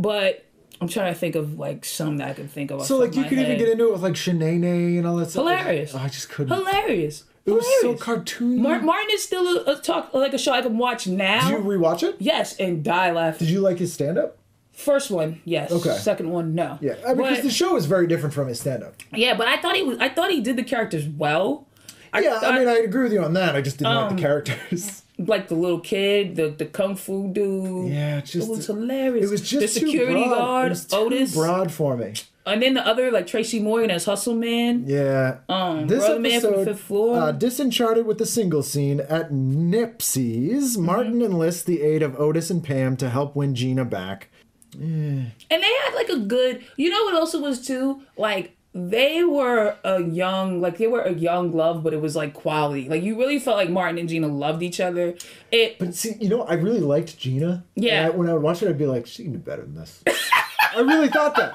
But I'm trying to think of like some that I can think of. So like you could my even get into it with like Sheneneh and all that stuff. Hilarious. Oh, I just couldn't. hilarious. It was so Hilarious. cartoony. Mar- Martin is still a, a talk like a show I can watch now. Did you rewatch it? yes, and die laughing. Did you like his stand up? First one, yes. Okay. Second one, no. Yeah, I mean, because the show is very different from his stand up. yeah, but I thought he was. I thought he did the characters well. I Yeah, I mean, I agree with you on that. I just didn't Um, like the characters. like the little kid, the the kung fu dude. Yeah, just it was hilarious. It was just the too security broad. guard, It was too Otis, broad for me. and then the other like Tracy Morgan as Hustle Man. Yeah. Um, this Brother Man from episode, Fifth Floor. Uh, disenchanted with the single scene at Nipsey's, Mm-hmm. Martin enlists the aid of Otis and Pam to help win Gina back. And they had like a good, you know what also was too? Like they were a young, like they were a young love, but it was like quality. Like you really felt like Martin and Gina loved each other. It But see, you know, I really liked Gina. Yeah. I- when I would watch it, I'd be like, she can do better than this. I really thought that.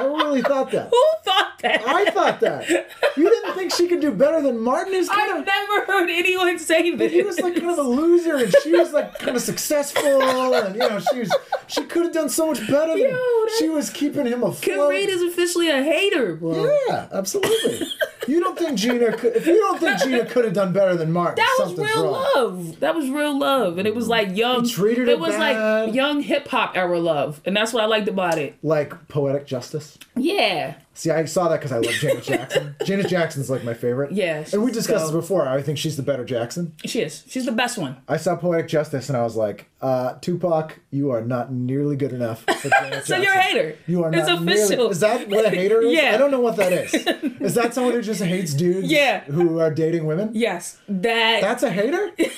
I really thought that. who thought that? I thought that. You didn't think she could do better than Martin? Is kind I've of. never heard anyone say this. He was like kind of a loser, and she was like kind of successful, and you know she was she could have done so much better. Than Yo, she was keeping him Ken afloat. Reid is officially a hater, bro. Yeah, absolutely. you don't think Gina could? If you don't think Gina could have done better than Martin, That was real wrong. love. That was real love, and it was like young. He treated it was bad. like young hip hop era love, and that's what I liked about it. Like poetic justice. Yeah, See, I saw that because I love Janet Jackson. Janet Jackson's like my favorite. Yeah, and we discussed dope. this before. I think she's the better Jackson. she is. She's the best one. I saw Poetic Justice and I was like, uh, Tupac, you are not nearly good enough for Janet So Jackson. you're a hater. You are It's not official. Nearly, is that what a hater is? Yeah. I don't know what that is. Is that someone who just hates dudes Yeah. who are dating women? Yes, that. That's a hater? yes.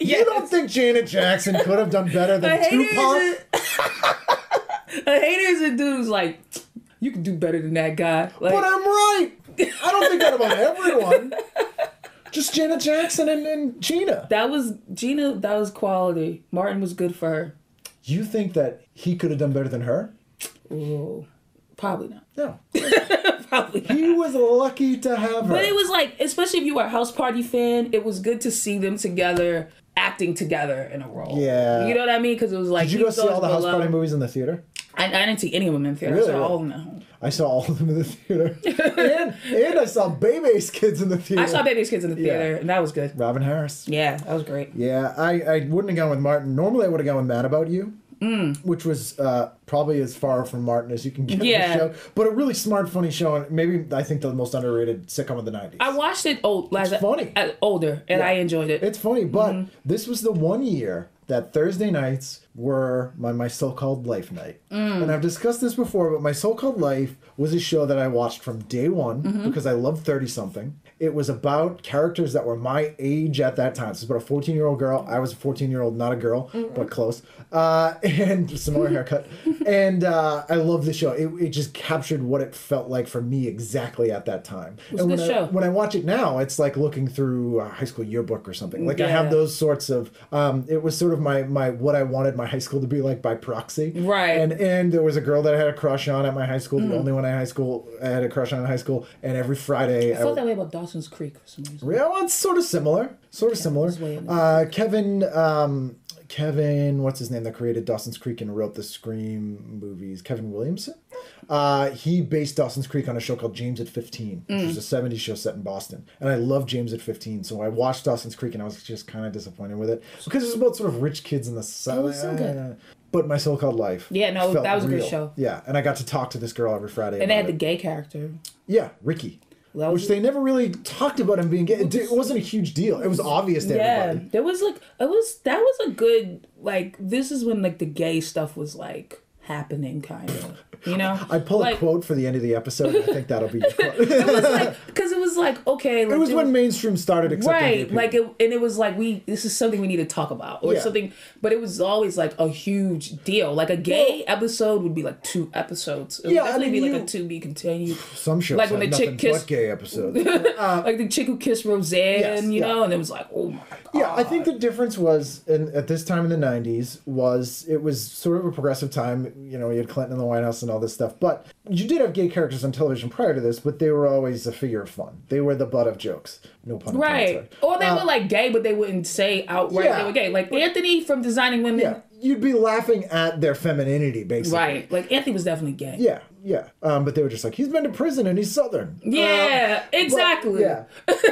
You don't think Janet Jackson could have done better a than hater Tupac? Is a, a hater is a dude who's like, you can do better than that guy. Like, But I'm right. I don't think that about everyone. Just Janet Jackson and, and Gina. That was Gina. That was quality. Martin was good for her. You think that he could have done better than her? Ooh, probably not. No. Probably not. He was lucky to have her. But it was like, especially if you were a house party fan, it was good to see them together, acting together in a role. Yeah. you know what I mean? Because it was like Did you go see all the house party movies in the theater? I, I didn't see any of them in theater. Really? I saw all of them at home. I saw all of them in the theater. and, and I saw Bebe's Kids in the theater. I saw Bebe's Kids in the Yeah. theater, and that was good. Robin Harris. Yeah, that was great. Yeah, I, I wouldn't have gone with Martin. Normally, I would have gone with Mad About You, which was uh, probably as far from Martin as you can get Yeah. in the show. But a really smart, funny show, and maybe I think the most underrated sitcom of the 90s. I watched it old, as a- funny. as older, and Yeah. I enjoyed it. It's funny, but Mm-hmm. this was the one year that Thursday nights were my, my so called life night. Mm. And I've discussed this before, but my so called life was a show that I watched from day one Mm-hmm. because I love 30 something. It was about characters that were my age at that time. So it's about a 14 year old girl. I was a 14 year old, not a girl, Mm-hmm. but close. Uh, and similar haircut. and uh, I love the show. It, it just captured what it felt like for me exactly at that time. a and when I, show. when I watch it now, it's like looking through a high school yearbook or something. Like I have those sorts of. Um, it was sort of my my what I wanted my high school to be like by proxy. Right. Mm. And and there was a girl that I had a crush on at my high school. The only one in high school I had a crush on in high school. And every Friday, I felt that way about Dawson's Creek for some reason. yeah, well, it's sort of similar. Sort of similar. was in the Uh, Kevin, um, Kevin, what's his name that created Dawson's Creek and wrote the Scream movies? Kevin Williamson. Uh, he based Dawson's Creek on a show called James at 15, which was a 70s show set in Boston. And I love James at 15, so I watched Dawson's Creek and I was just kind of disappointed with it because it's about sort of rich kids in the South. so. But my so-called life. Yeah, no, that was a good show. Yeah, and I got to talk to this girl every Friday. And they had the gay character. Yeah, Ricky. Was- Which they never really talked about him being gay. It, it wasn't a huge deal. It was obvious to Yeah, everybody. there was like it was that was a good like this is when like the gay stuff was like happening kind of you know I pull like, a quote for the end of the episode. And I think that'll be. it was like because it was like okay like, it was when mainstream started accepting right like it, and it was like we this is something we need to talk about or Yeah. something but it was always like a huge deal like a gay episode would be like two episodes it would Yeah, I definitely mean, be like you- a to be continued Some shows like when the chick kissed- gay episodes. Uh, like the chick who kissed Roseanne Yes, you yeah. know and it was like oh my god yeah, I think the difference was in, at this time in the '90s was it was sort of a progressive time. You know, you had Clinton in the White House and all this stuff, but you did have gay characters on television prior to this, but they were always a figure of fun. They were the butt of jokes. No pun intended. Right. Or they were um, like gay, but they wouldn't say outright Yeah. they were gay. Like Anthony from Designing Women. Yeah, you'd be laughing at their femininity, basically. Right. Like Anthony was definitely gay. Yeah, yeah. Um, but they were just like, he's been to prison and he's Southern. Yeah, But- exactly. yeah. But,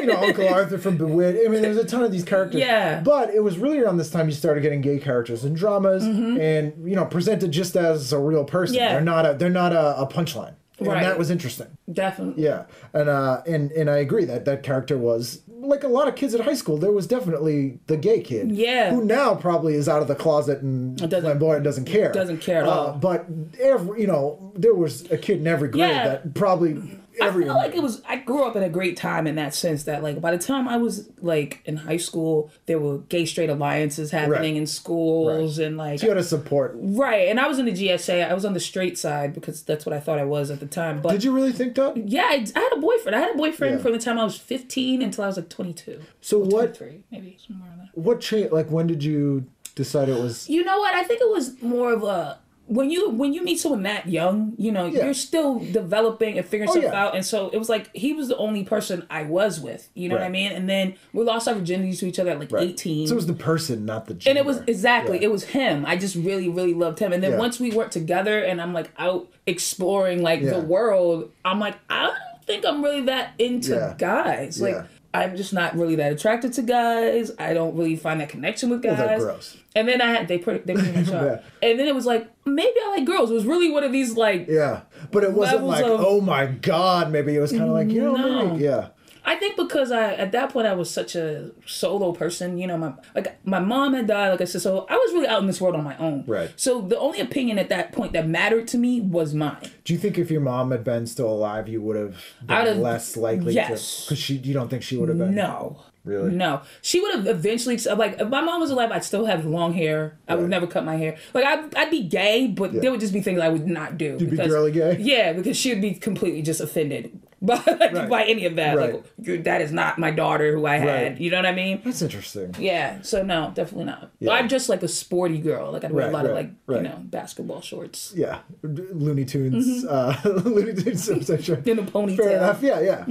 you know, Uncle Arthur from Bewitched. I mean, there's a ton of these characters. Yeah. But it was really around this time you started getting gay characters in dramas and, you know, presented just as a real person. Mm-hmm. Yeah. They're not a they're not a, a punchline. And Right. that was interesting. Definitely. Yeah. And uh and and I agree that that character was like a lot of kids at high school, there was definitely the gay kid. Yeah. Who now probably is out of the closet and Doesn't- flamboyant and doesn't care. doesn't care at Uh, all. But every you know, there was a kid in every grade Yeah. that probably I feel like it was. I grew up in a great time in that sense. That like by the time I was like in high school, there were gay straight alliances happening Right. in schools and like you had to support. right. And I was in the GSA. I was on the straight side because that's what I thought I was at the time. But Did you really think that? yeah, I, I had a boyfriend. I had a boyfriend Yeah. from the time I was 15 until I was like 22. So what 23, maybe somewhere what changed like when did you decide it was You know what? I think it was more of a when you when you meet someone that young, you know, Yeah. you're still developing and figuring Oh, stuff yeah. out. And so it was like he was the only person I was with. You know what I mean? And then we lost our virginities to each other at like Right. 18. So it was the person, not the gender. and it was exactly Yeah. it was him. I just really really loved him. And then once we worked together and I'm like out exploring like the world, I'm like I don't think I'm really that into guys. Like Yeah. I'm just not really that attracted to guys. I don't really find that connection with guys. Well, they're gross. And then I had they pretty they pretty much. Yeah. And then it was like maybe I like girls. It was really one of these like Yeah. But it wasn't like, of- oh my god, maybe it was kind of like, you know, No. maybe, yeah. I think because I at that point I was such a solo person, you know, my like my mom had died, like I said, so I was really out in this world on my own. Right. So the only opinion at that point that mattered to me was mine. Do you think if your mom had been still alive, you would have been have- less likely yes. to? Because she, you don't think she would have been? No. Really? No. She would have eventually like if my mom was alive, I'd still have long hair. I would never cut my hair. Like I'd, I'd be gay, but there would just be things I would not do. You'd be girly gay? Yeah, because she would be completely just offended by, Right. by any of that. Right. Like, that is not my daughter who I had. Right. You know what I mean? That's interesting. Yeah. So no, definitely not. Yeah. I'm just like a sporty girl. Like I'd wear Right, a lot of like right. you know basketball shorts. Yeah, Looney Tunes, uh, Looney Tunes. In a ponytail. Fair enough. Yeah, yeah.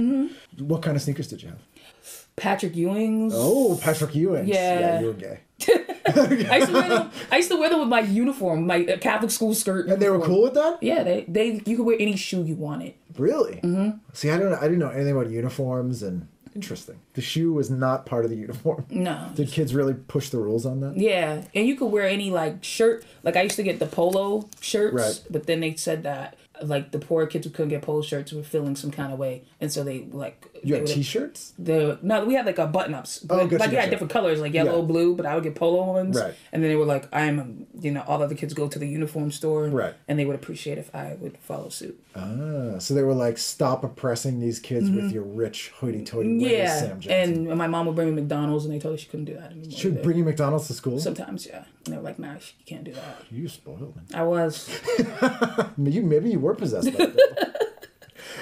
What kind of sneakers did you have? Patrick Ewing's. Oh, Patrick Ewing. Yeah. yeah, you were gay. I used to wear them. I used to wear them with my uniform, my uh, Catholic school skirt. And they were cool with that. Yeah, they they you could wear any shoe you wanted. Really? Mm-hmm. See, I don't. I didn't know anything about uniforms, and interesting. The shoe was not part of the uniform. No. Did kids really push the rules on that? Yeah, and you could wear any like shirt. Like I used to get the polo shirts, Right. but then they said that like the poor kids who couldn't get polo shirts were feeling some kind of way, and so they like You had T-shirts. The no, we had like a button ups. Oh, like like you had different colors, like yellow, Yeah. blue, but I would get polo ones. Right. And then they were like, I'm, you know, all the other kids go to the uniform store. Right. And they would appreciate if I would follow suit. Ah, so they were like, "Stop oppressing these kids with your rich hoity-toity Mm-hmm. yeah. Sam Johnson." And my mom would bring me McDonald's, and they told her she couldn't do that anymore. She would bring you McDonald's to school. Sometimes, yeah. And they were like, Nah, you can't do that. you spoiled. Man. I was. You maybe you were possessed by the devil.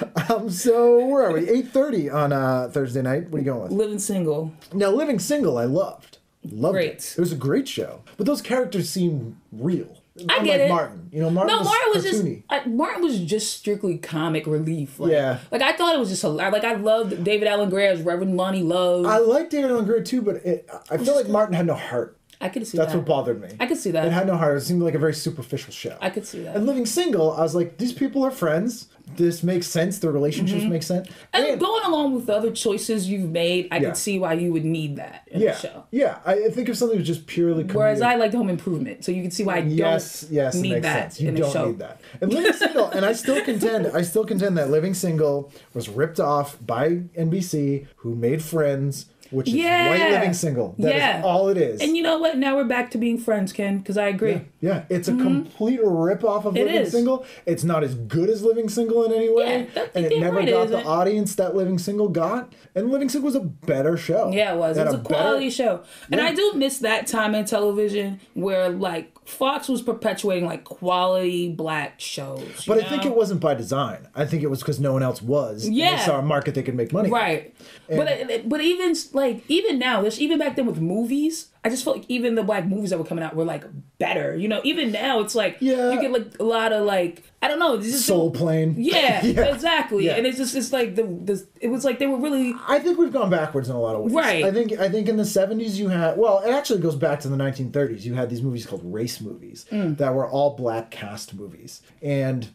um. So where are we? Eight thirty on uh, Thursday night. What are you going with? Living single. Now, Living Single, I loved. Loved Great. it. It was a great show. But those characters seemed real. I Unlike get it. Martin. You know, Martin No, was Martin was just cartoony. I, Martin was just strictly comic relief. Like, Yeah. Like I thought it was just hilarious. Like I loved David Alan Grier as Reverend Lonnie Love. I liked David Alan Grier too, but it, I felt like Martin had no heart. Could see That's that. what bothered me. I could see that. It had no heart. It seemed like a very superficial show. I could see that. And Living Single, I was like, these people are friends. This makes sense. Their relationships make sense. Mm-hmm. and going along with the other choices you've made, I Yeah. could see why you would need that in yeah, the show. yeah. I I think if something was just purely comedic, Whereas I liked Home Improvement, so you can see why I Yes, don't yes, need that sense. You in don't show. need that. And Living Single, and I still contend, I still contend that Living Single was ripped off by NBC, who made Friends, which is Yeah. White Living Single. That is Yeah. all it is. And you know what? Now we're back to being friends, Ken, because I agree. yeah, it's a complete rip off of Mm-hmm. It Living is. Single. It's not as good as Living Single in any way, Yeah, and it never right, got the isn't. audience that Living Single got. And Living Single was a better show. Yeah, it was. It was a quality better- show. And Yeah. I do miss that time in television where like Fox was perpetuating like quality black shows. But I think it wasn't by design. I think it was because no one else was. Yeah. they saw a market they could make money. Right. but but even like even now, there's even back then with movies. I just felt like even the black movies that were coming out were like better. You know, even now it's like Yeah. you get like a lot of like I don't know, just Soul Plane. Yeah, Yeah. exactly. Yeah. And it's just it's like the the it was like they were really I think we've gone backwards in a lot of ways. Right. I think I think in the seventies you had well, it actually goes back to the nineteen thirties. You had these movies called race movies Mm. that were all black cast movies. And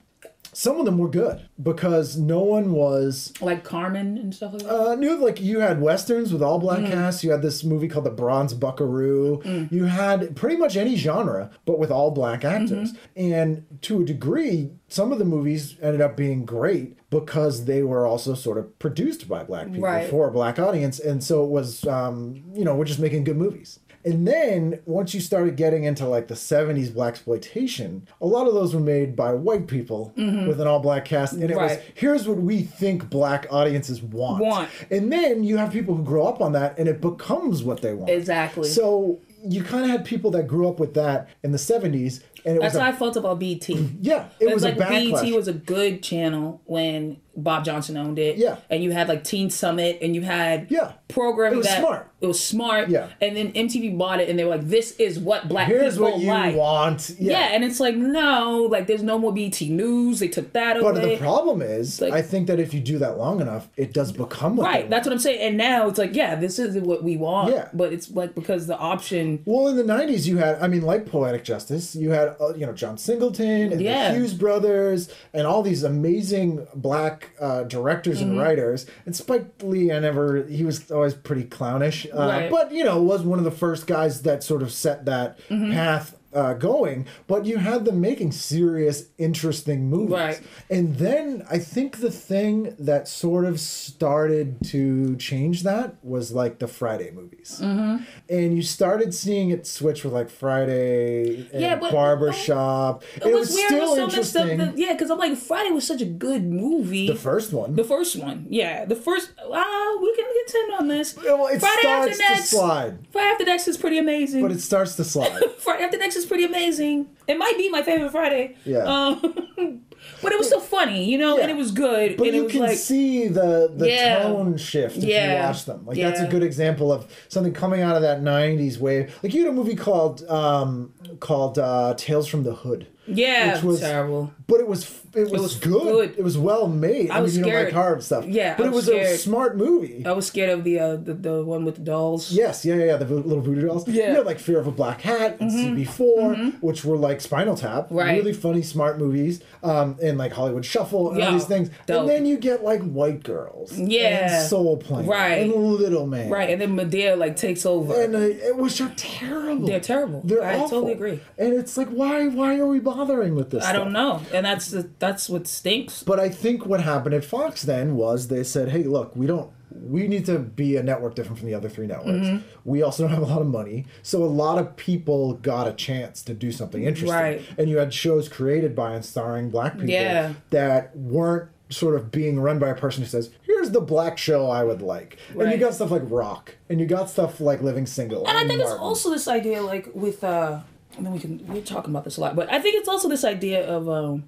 some of them were good because no one was like Carmen and stuff like that. uh, new like you had westerns with all Mm. black casts. You had this movie called The Bronze Buckaroo. You had pretty much any genre, but with all black actors. Mm-hmm. And to a degree, some of the movies ended up being great because they were also sort of produced by black people Right. for a black audience, and so it was um, you know we're just making good movies. And then once you started getting into like the 70s black exploitation, a lot of those were made by white people with an all black cast. And it was Mm-hmm. Here's what we think black audiences want. Want. And then you have people who grow up on that and it becomes what they want. Exactly. So you kind of had people that grew up with that in the 70s. And it That's was how I felt about BET. yeah, it It's was like. BET was a good channel when Bob Johnson owned it. Yeah. And you had like Teen Summit and you had Yeah. programming It was that smart. it was smart. Yeah. And then MTV bought it and they were like, This is what black Here's people what you like. want. Yeah. and it's like, no, like there's no more BET News. They took that But away. the problem is, Like- I think that if you do that long enough, it does become what Right, that's what I'm saying. And now it's like, yeah, this is what we want. Yeah. But it's like because the option Well, in the '90s, you had, I mean, like Poetic Justice, you had, uh, you know, John Singleton and Yeah. the Hughes brothers, and all these amazing black uh, directors Mm-hmm. and writers. And Spike Lee, I never, he was always pretty clownish, uh, Right. but you know, was one of the first guys that sort of set that Mm-hmm. path. Uh, going, but you had them making serious, interesting movies. Right. And then I think the thing that sort of started to change that was like the Friday movies. Mm-hmm. And you started seeing it switch with like Friday and Yeah, but- Barbershop. it, was, weird with some of the stuff that, yeah, because I'm like Friday was such a good movie. the first one. The first one, yeah. The first, ah, we can get in on this. well, it Friday starts After to Next. slide, Friday After Next is pretty amazing. but it starts to slide. Friday After Next is pretty amazing. It might be my favorite Friday. Yeah. Um, But it was still funny, you know, and it was good. But and it you can like, see the the Yeah. tone shift if you Yeah. watch them. Like that's a good example of something coming out of that '90s wave. Like you had a movie called um, called uh, Tales from the Hood. yeah, which was- terrible. But it was it was, was good. good. It was well made. I, I was mean, you know, scared. like horror stuff. Yeah, but I it was was a smart movie. I was scared of the uh, the, the one with the dolls. Yes, yeah, yeah, yeah, the vo- little voodoo dolls. Yeah. Mm-hmm. You had like Fear of a Black Hat and CB4, which were like Spinal Tap. Right. Really funny, smart movies. Um, and like Hollywood Shuffle and all these things. dope. And then you get like White Girls. Yeah. And Soul Plane. Right. And Little Man. Right, and then Madea like takes over. And uh, it was just terrible. They're terrible. They're I awful. totally agree. And it's like, why? Why are we bothering with this? I don't know, and that's the, that's what stinks. But I think what happened at Fox then was they said, "Hey, look, we don't. We need to be a network different from the other three networks. Mm-hmm. We also don't have a lot of money, so a lot of people got a chance to do something interesting. Right. And you had shows created by and starring black people Yeah. that weren't sort of being run by a person who says, "Here's the black show I would like." And you got stuff like Roc, and you got stuff like Living Single. And I think it's also this idea, like with, uh, I mean, we can we're talking about this a lot, but I think it's also this idea of, um,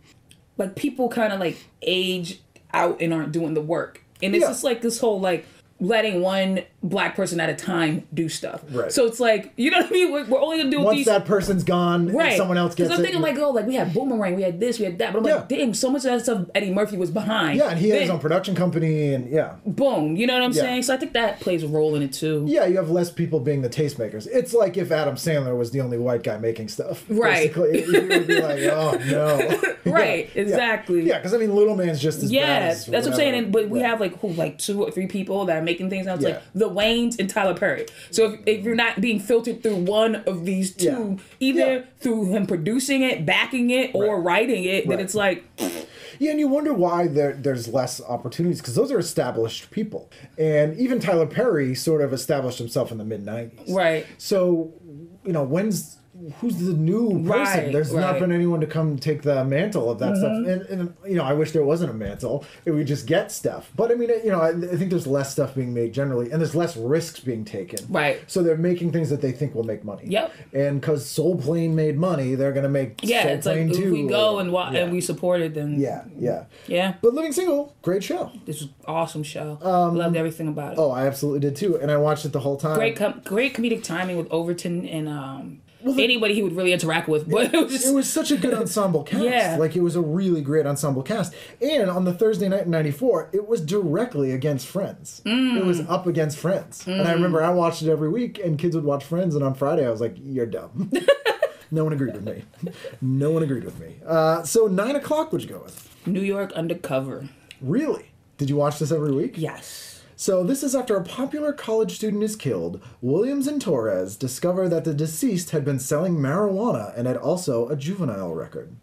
like people kind of like age out and aren't doing the work, and it's Yeah. just like this whole like letting one black person at a time do stuff. Right. So it's like you know what I mean. We're, we're only gonna do Once these. that person's gone, Right, someone else gets Because I'm it. thinking like, oh, like we had Boomerang, we had this, we had that, but I'm like, damn, so much of that stuff Eddie Murphy was behind. yeah, and he had his own production company, and yeah. boom. You know what I'm Yeah. saying? So I think that plays a role in it too. Yeah, you have less people being the tastemakers. It's like if Adam Sandler was the only white guy making stuff. Right. Basically, you would be like, oh no. Right, Yeah, exactly. Yeah, because I mean, Little Man's just as bad Yeah, that's what I'm saying. And, but we have like who, like two or three people that are making things now. It's Yeah. like the Wayans and Tyler Perry. So if, if you're not being filtered through one of these two, Yeah. either Yeah. through him producing it, backing it, or Right. writing it, then it's like, Yeah, and you wonder why there, there's less opportunities because those are established people, and even Tyler Perry sort of established himself in the mid '90s. Right. So, you know, when's who's the new person? Right, There's not right. Mm-hmm. been anyone to come take the mantle of that stuff, and, and you know, I wish there wasn't a mantle. It would just get stuff. But I mean, you know, I, I think there's less stuff being made generally, and there's less risks being taken. Right. So they're making things that they think will make money. Yep. And because Soul Plane made money, they're gonna make yeah, Soul it's like Plane if we go or- and wa- yeah. and we support it, then Yeah, yeah. yeah. But Living Single, great show. This was awesome show. Um, Loved everything about it. Oh, I absolutely did too, and I watched it the whole time. Great, com- great comedic timing with Overton and um, anybody he would really interact with. But it was It was such a good ensemble cast. Yeah. Like it was a really great ensemble cast. And on the Thursday night in '94, it was directly against Friends. Mm. It was up against Friends. And I remember I watched it every week, and kids would watch Friends. And on Friday, I was like, "You're dumb." no one agreed with me. No one agreed with me. Uh, so nine o'clock, would you go with? New York undercover. Really? Did you watch this every week? Yes. So, this is after a popular college student is killed. Williams and Torres discover that the deceased had been selling marijuana and had also a juvenile record.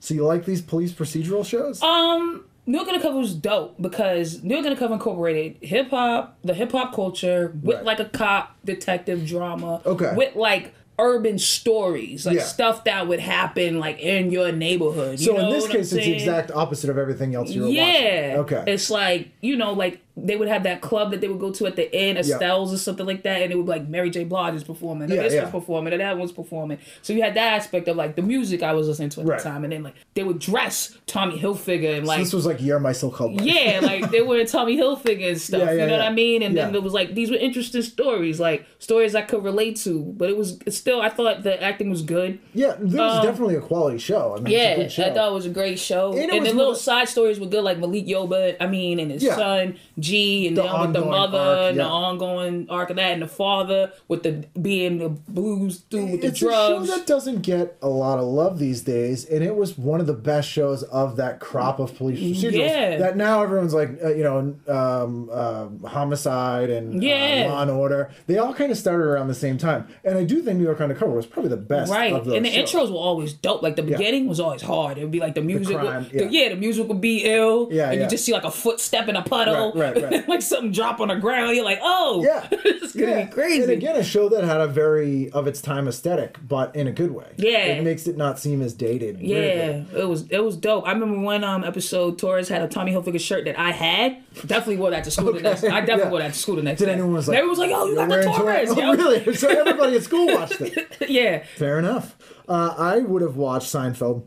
So, you like these police procedural shows? Um, New York Undercover was dope because New York Undercover incorporated hip hop, the hip hop culture, with Right. like a cop detective drama. Okay. With like urban stories, like Yeah. stuff that would happen like in your neighborhood. You so, know in this case, it's the exact opposite of everything else you were Yeah. watching. Okay. It's like, you know, like they would have that club that they would go to at the end, Estelle's or something like that, and it would be like Mary J. Blige is performing, or Yeah, this yeah. was performing, or that one's performing. So you had that aspect of like the music I was listening to at Right. the time, and then like they would dress Tommy Hilfiger and like this was like You're My So Called Life. yeah, like they were Tommy Hilfiger and stuff. Yeah, yeah, you know what. I mean? And then it was like these were interesting stories, like stories I could relate to. But it was still I thought the acting was good. Yeah, there was definitely a quality show. I mean, Um, Yeah, it's a good show. I thought it was a great show. And And, the little side stories were good, like Malik Yoba, I mean, and his Yeah. son G, and The then with the mother, arc, and the ongoing arc of that, and the father with the being the blues through with the it's drugs. a show that doesn't get a lot of love these days, and it was one of the best shows of that crop of police procedurals. Yeah. That now everyone's like, uh, you know, um, uh, homicide and uh, Law and Order. They all kind of started around the same time, and I do think New York Undercover was probably the best. Right, of those and the shows. intros were always dope. Like the beginning was always hard. It would be like the music, crime, would, the- yeah. yeah. the music would be ill, Yeah, and yeah. you just see like a footstep in a puddle, Right, right, right. like something drop on the ground. You're like, oh, Yeah, it's gonna Yeah. be crazy. And again, a show that had a very of its time aesthetic, but in a good way. Yeah. it makes it not seem as dated. Yeah, weirdly. it was it was dope. I remember one um episode Torres had a Tommy Hilfiger shirt that I had. Definitely wore that to school the next. I definitely Yeah. wore that to school the next Did day. anyone was like? everyone was like, "Oh, you "You're got the Torres!" Oh, yo. really? So everybody at school watched it. yeah, Fair enough. Uh, I would have watched Seinfeld.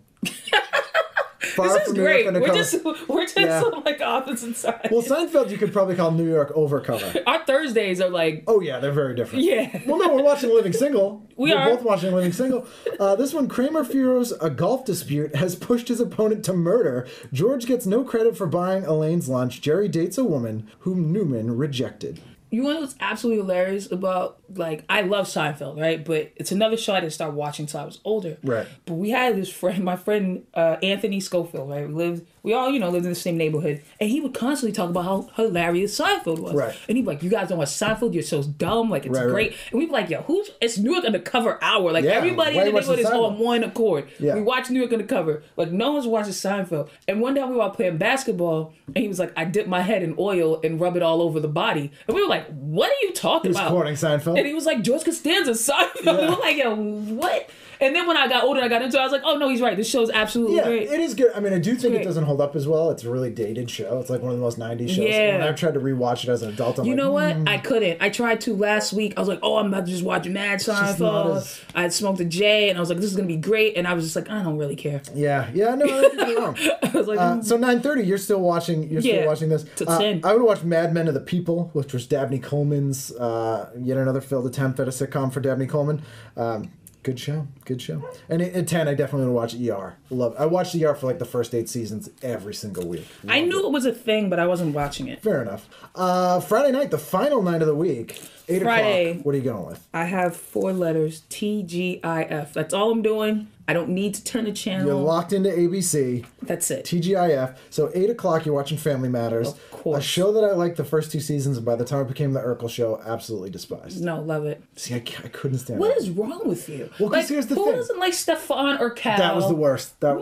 Far this is from New great. York We're just we're just Yeah. on like opposite sides. well, Seinfeld you could probably call New York overcover. Our Thursdays are like Oh yeah, they're very different. Yeah. Well, no, we're watching Living Single. We are are. both watching Living Single. Uh, this one, Kramer fears a golf dispute has pushed his opponent to murder. George gets no credit for buying Elaine's lunch. Jerry dates a woman whom Newman rejected. You know what's absolutely hilarious about like I love Seinfeld, right? But it's another show I didn't start watching until I was older. Right. But we had this friend, my friend uh, Anthony Schofield, right? We lived, we all you know lived in the same neighborhood, and he would constantly talk about how hilarious Seinfeld was. Right. And he'd be like, "You guys don't watch Seinfeld? You're so dumb. Like it's Right, right. great." And we'd be like, "Yo, who's? It's New York Undercover Hour. Like Yeah, everybody in the neighborhood is on one accord. Yeah. We watch New York Undercover. Like no one's watching Seinfeld. And one day we were out playing basketball, and he was like, "I dip my head in oil and rub it all over the body." And we were like, "What are you talking about?" quoting Seinfeld. And he was like, George Costanza, Seinfeld. We were like, yo, what? And then when I got older, I got into it. I was like, oh no, he's right. This show's absolutely Yeah, great. it is good. I mean, I do think it doesn't hold up as well. It's a really dated show. It's like one of the most 90s shows. Yeah. When I tried to rewatch it as an adult, I'm you like, know what? "Mm, I couldn't. I tried to last week. I was like, oh, I'm about to just watch Mad Seinfeld. as- I had smoked a J, and I was like, this is gonna be great. And I was just like, I don't really care. Yeah, yeah, no, I don't think you're wrong. I was like, Uh, so 9:30, you're still watching. You're still watching this. to Uh, 10. I would watch Madman of the People, which was Dabney Coleman's uh, yet another failed attempt at a sitcom for Dabney Coleman. Um, good show, good show. And at at 10, I definitely would watch ER. Love. I watched ER for like the first eight seasons every single week. I knew it. it was a thing, but I wasn't watching it. Fair enough. Uh, Friday night, the final night of the week, eight Friday. o'clock. What are you going with? I have four letters T G I F. That's all I'm doing. I don't need to turn the channel. You're locked into ABC. That's it. TGIF. So eight o'clock, you're watching Family Matters, Of course. a show that I liked the first two seasons, and by the time it became the Urkel show, absolutely despised. no, love it. See, I couldn't stand What it. is wrong with you? Well, 'cause like, here's the who thing. doesn't like Stefan Urquelle? That was the worst. That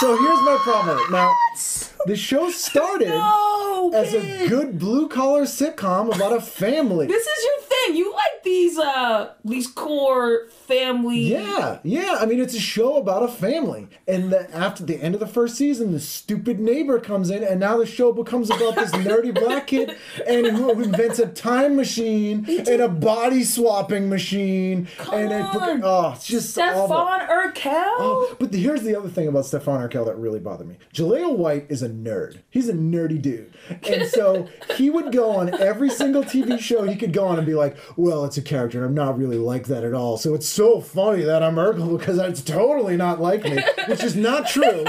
So here's my problem with it. The show started No, as a good blue collar sitcom about a family. This is your thing. You like these uh these core family. Yeah, yeah. I mean, it's a show about a family, and the, after the end of the first season, the stupid neighbor comes in, and now the show becomes about this nerdy black kid and who invents a time machine and a body swapping machine, and it, on. oh, it's just. Stefan Urquelle. Oh, but here's the other thing about Stefan Urquelle that really bothered me. Jaleel White is a nerd. He's a nerdy dude. And so he would go on every single TV show he could go on and be like, well, it's a character and I'm not really like that at all. So it's so funny that I'm Urkel because it's totally not like me, which is not true.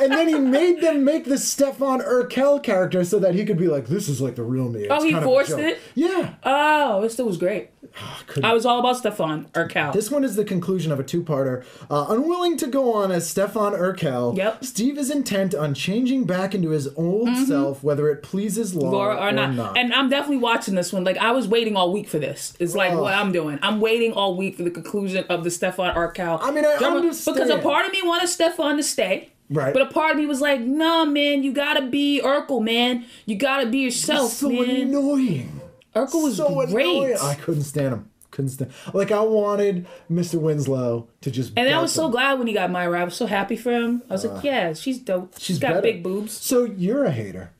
And then he made them make the Stefan Urquelle character so that he could be like, this is like the real me. It's Oh, he kind of a forced joke." it? Yeah. Oh, it still was great. I was all about Stefan Urquelle. This one is the conclusion of a two-parter. Uh, unwilling to go on as Stefan Urquelle, Yep. Steve is intent on changing back into his old self, whether it pleases Laura, Laura or not. And I'm definitely watching this one. Like I was waiting all week for this. It's like Oh. what I'm doing. I'm waiting all week for the conclusion of the Stefan Urquelle. I mean, I drama. understand. because a part of me wanted Stefan to stay. Right. But a part of me was like, nah, man, you gotta be Urkel, man. You gotta be yourself, so man. annoying. Urkel was so great. annoying. I couldn't stand him. Couldn't stand. Like I wanted Mr. Winslow to just. And I belt was so glad when he got Myra. I was so happy for him. I was like, uh, yeah, she's dope. She's she's got better. big boobs. So you're a hater.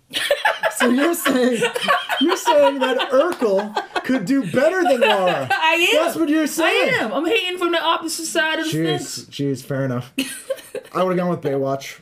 so you're saying you're saying that Urkel could do better than Laura. I am. That's what you're saying. I am. I'm hating from the opposite side of the fence. Jeez, jeez, fair enough. I would have gone with Baywatch.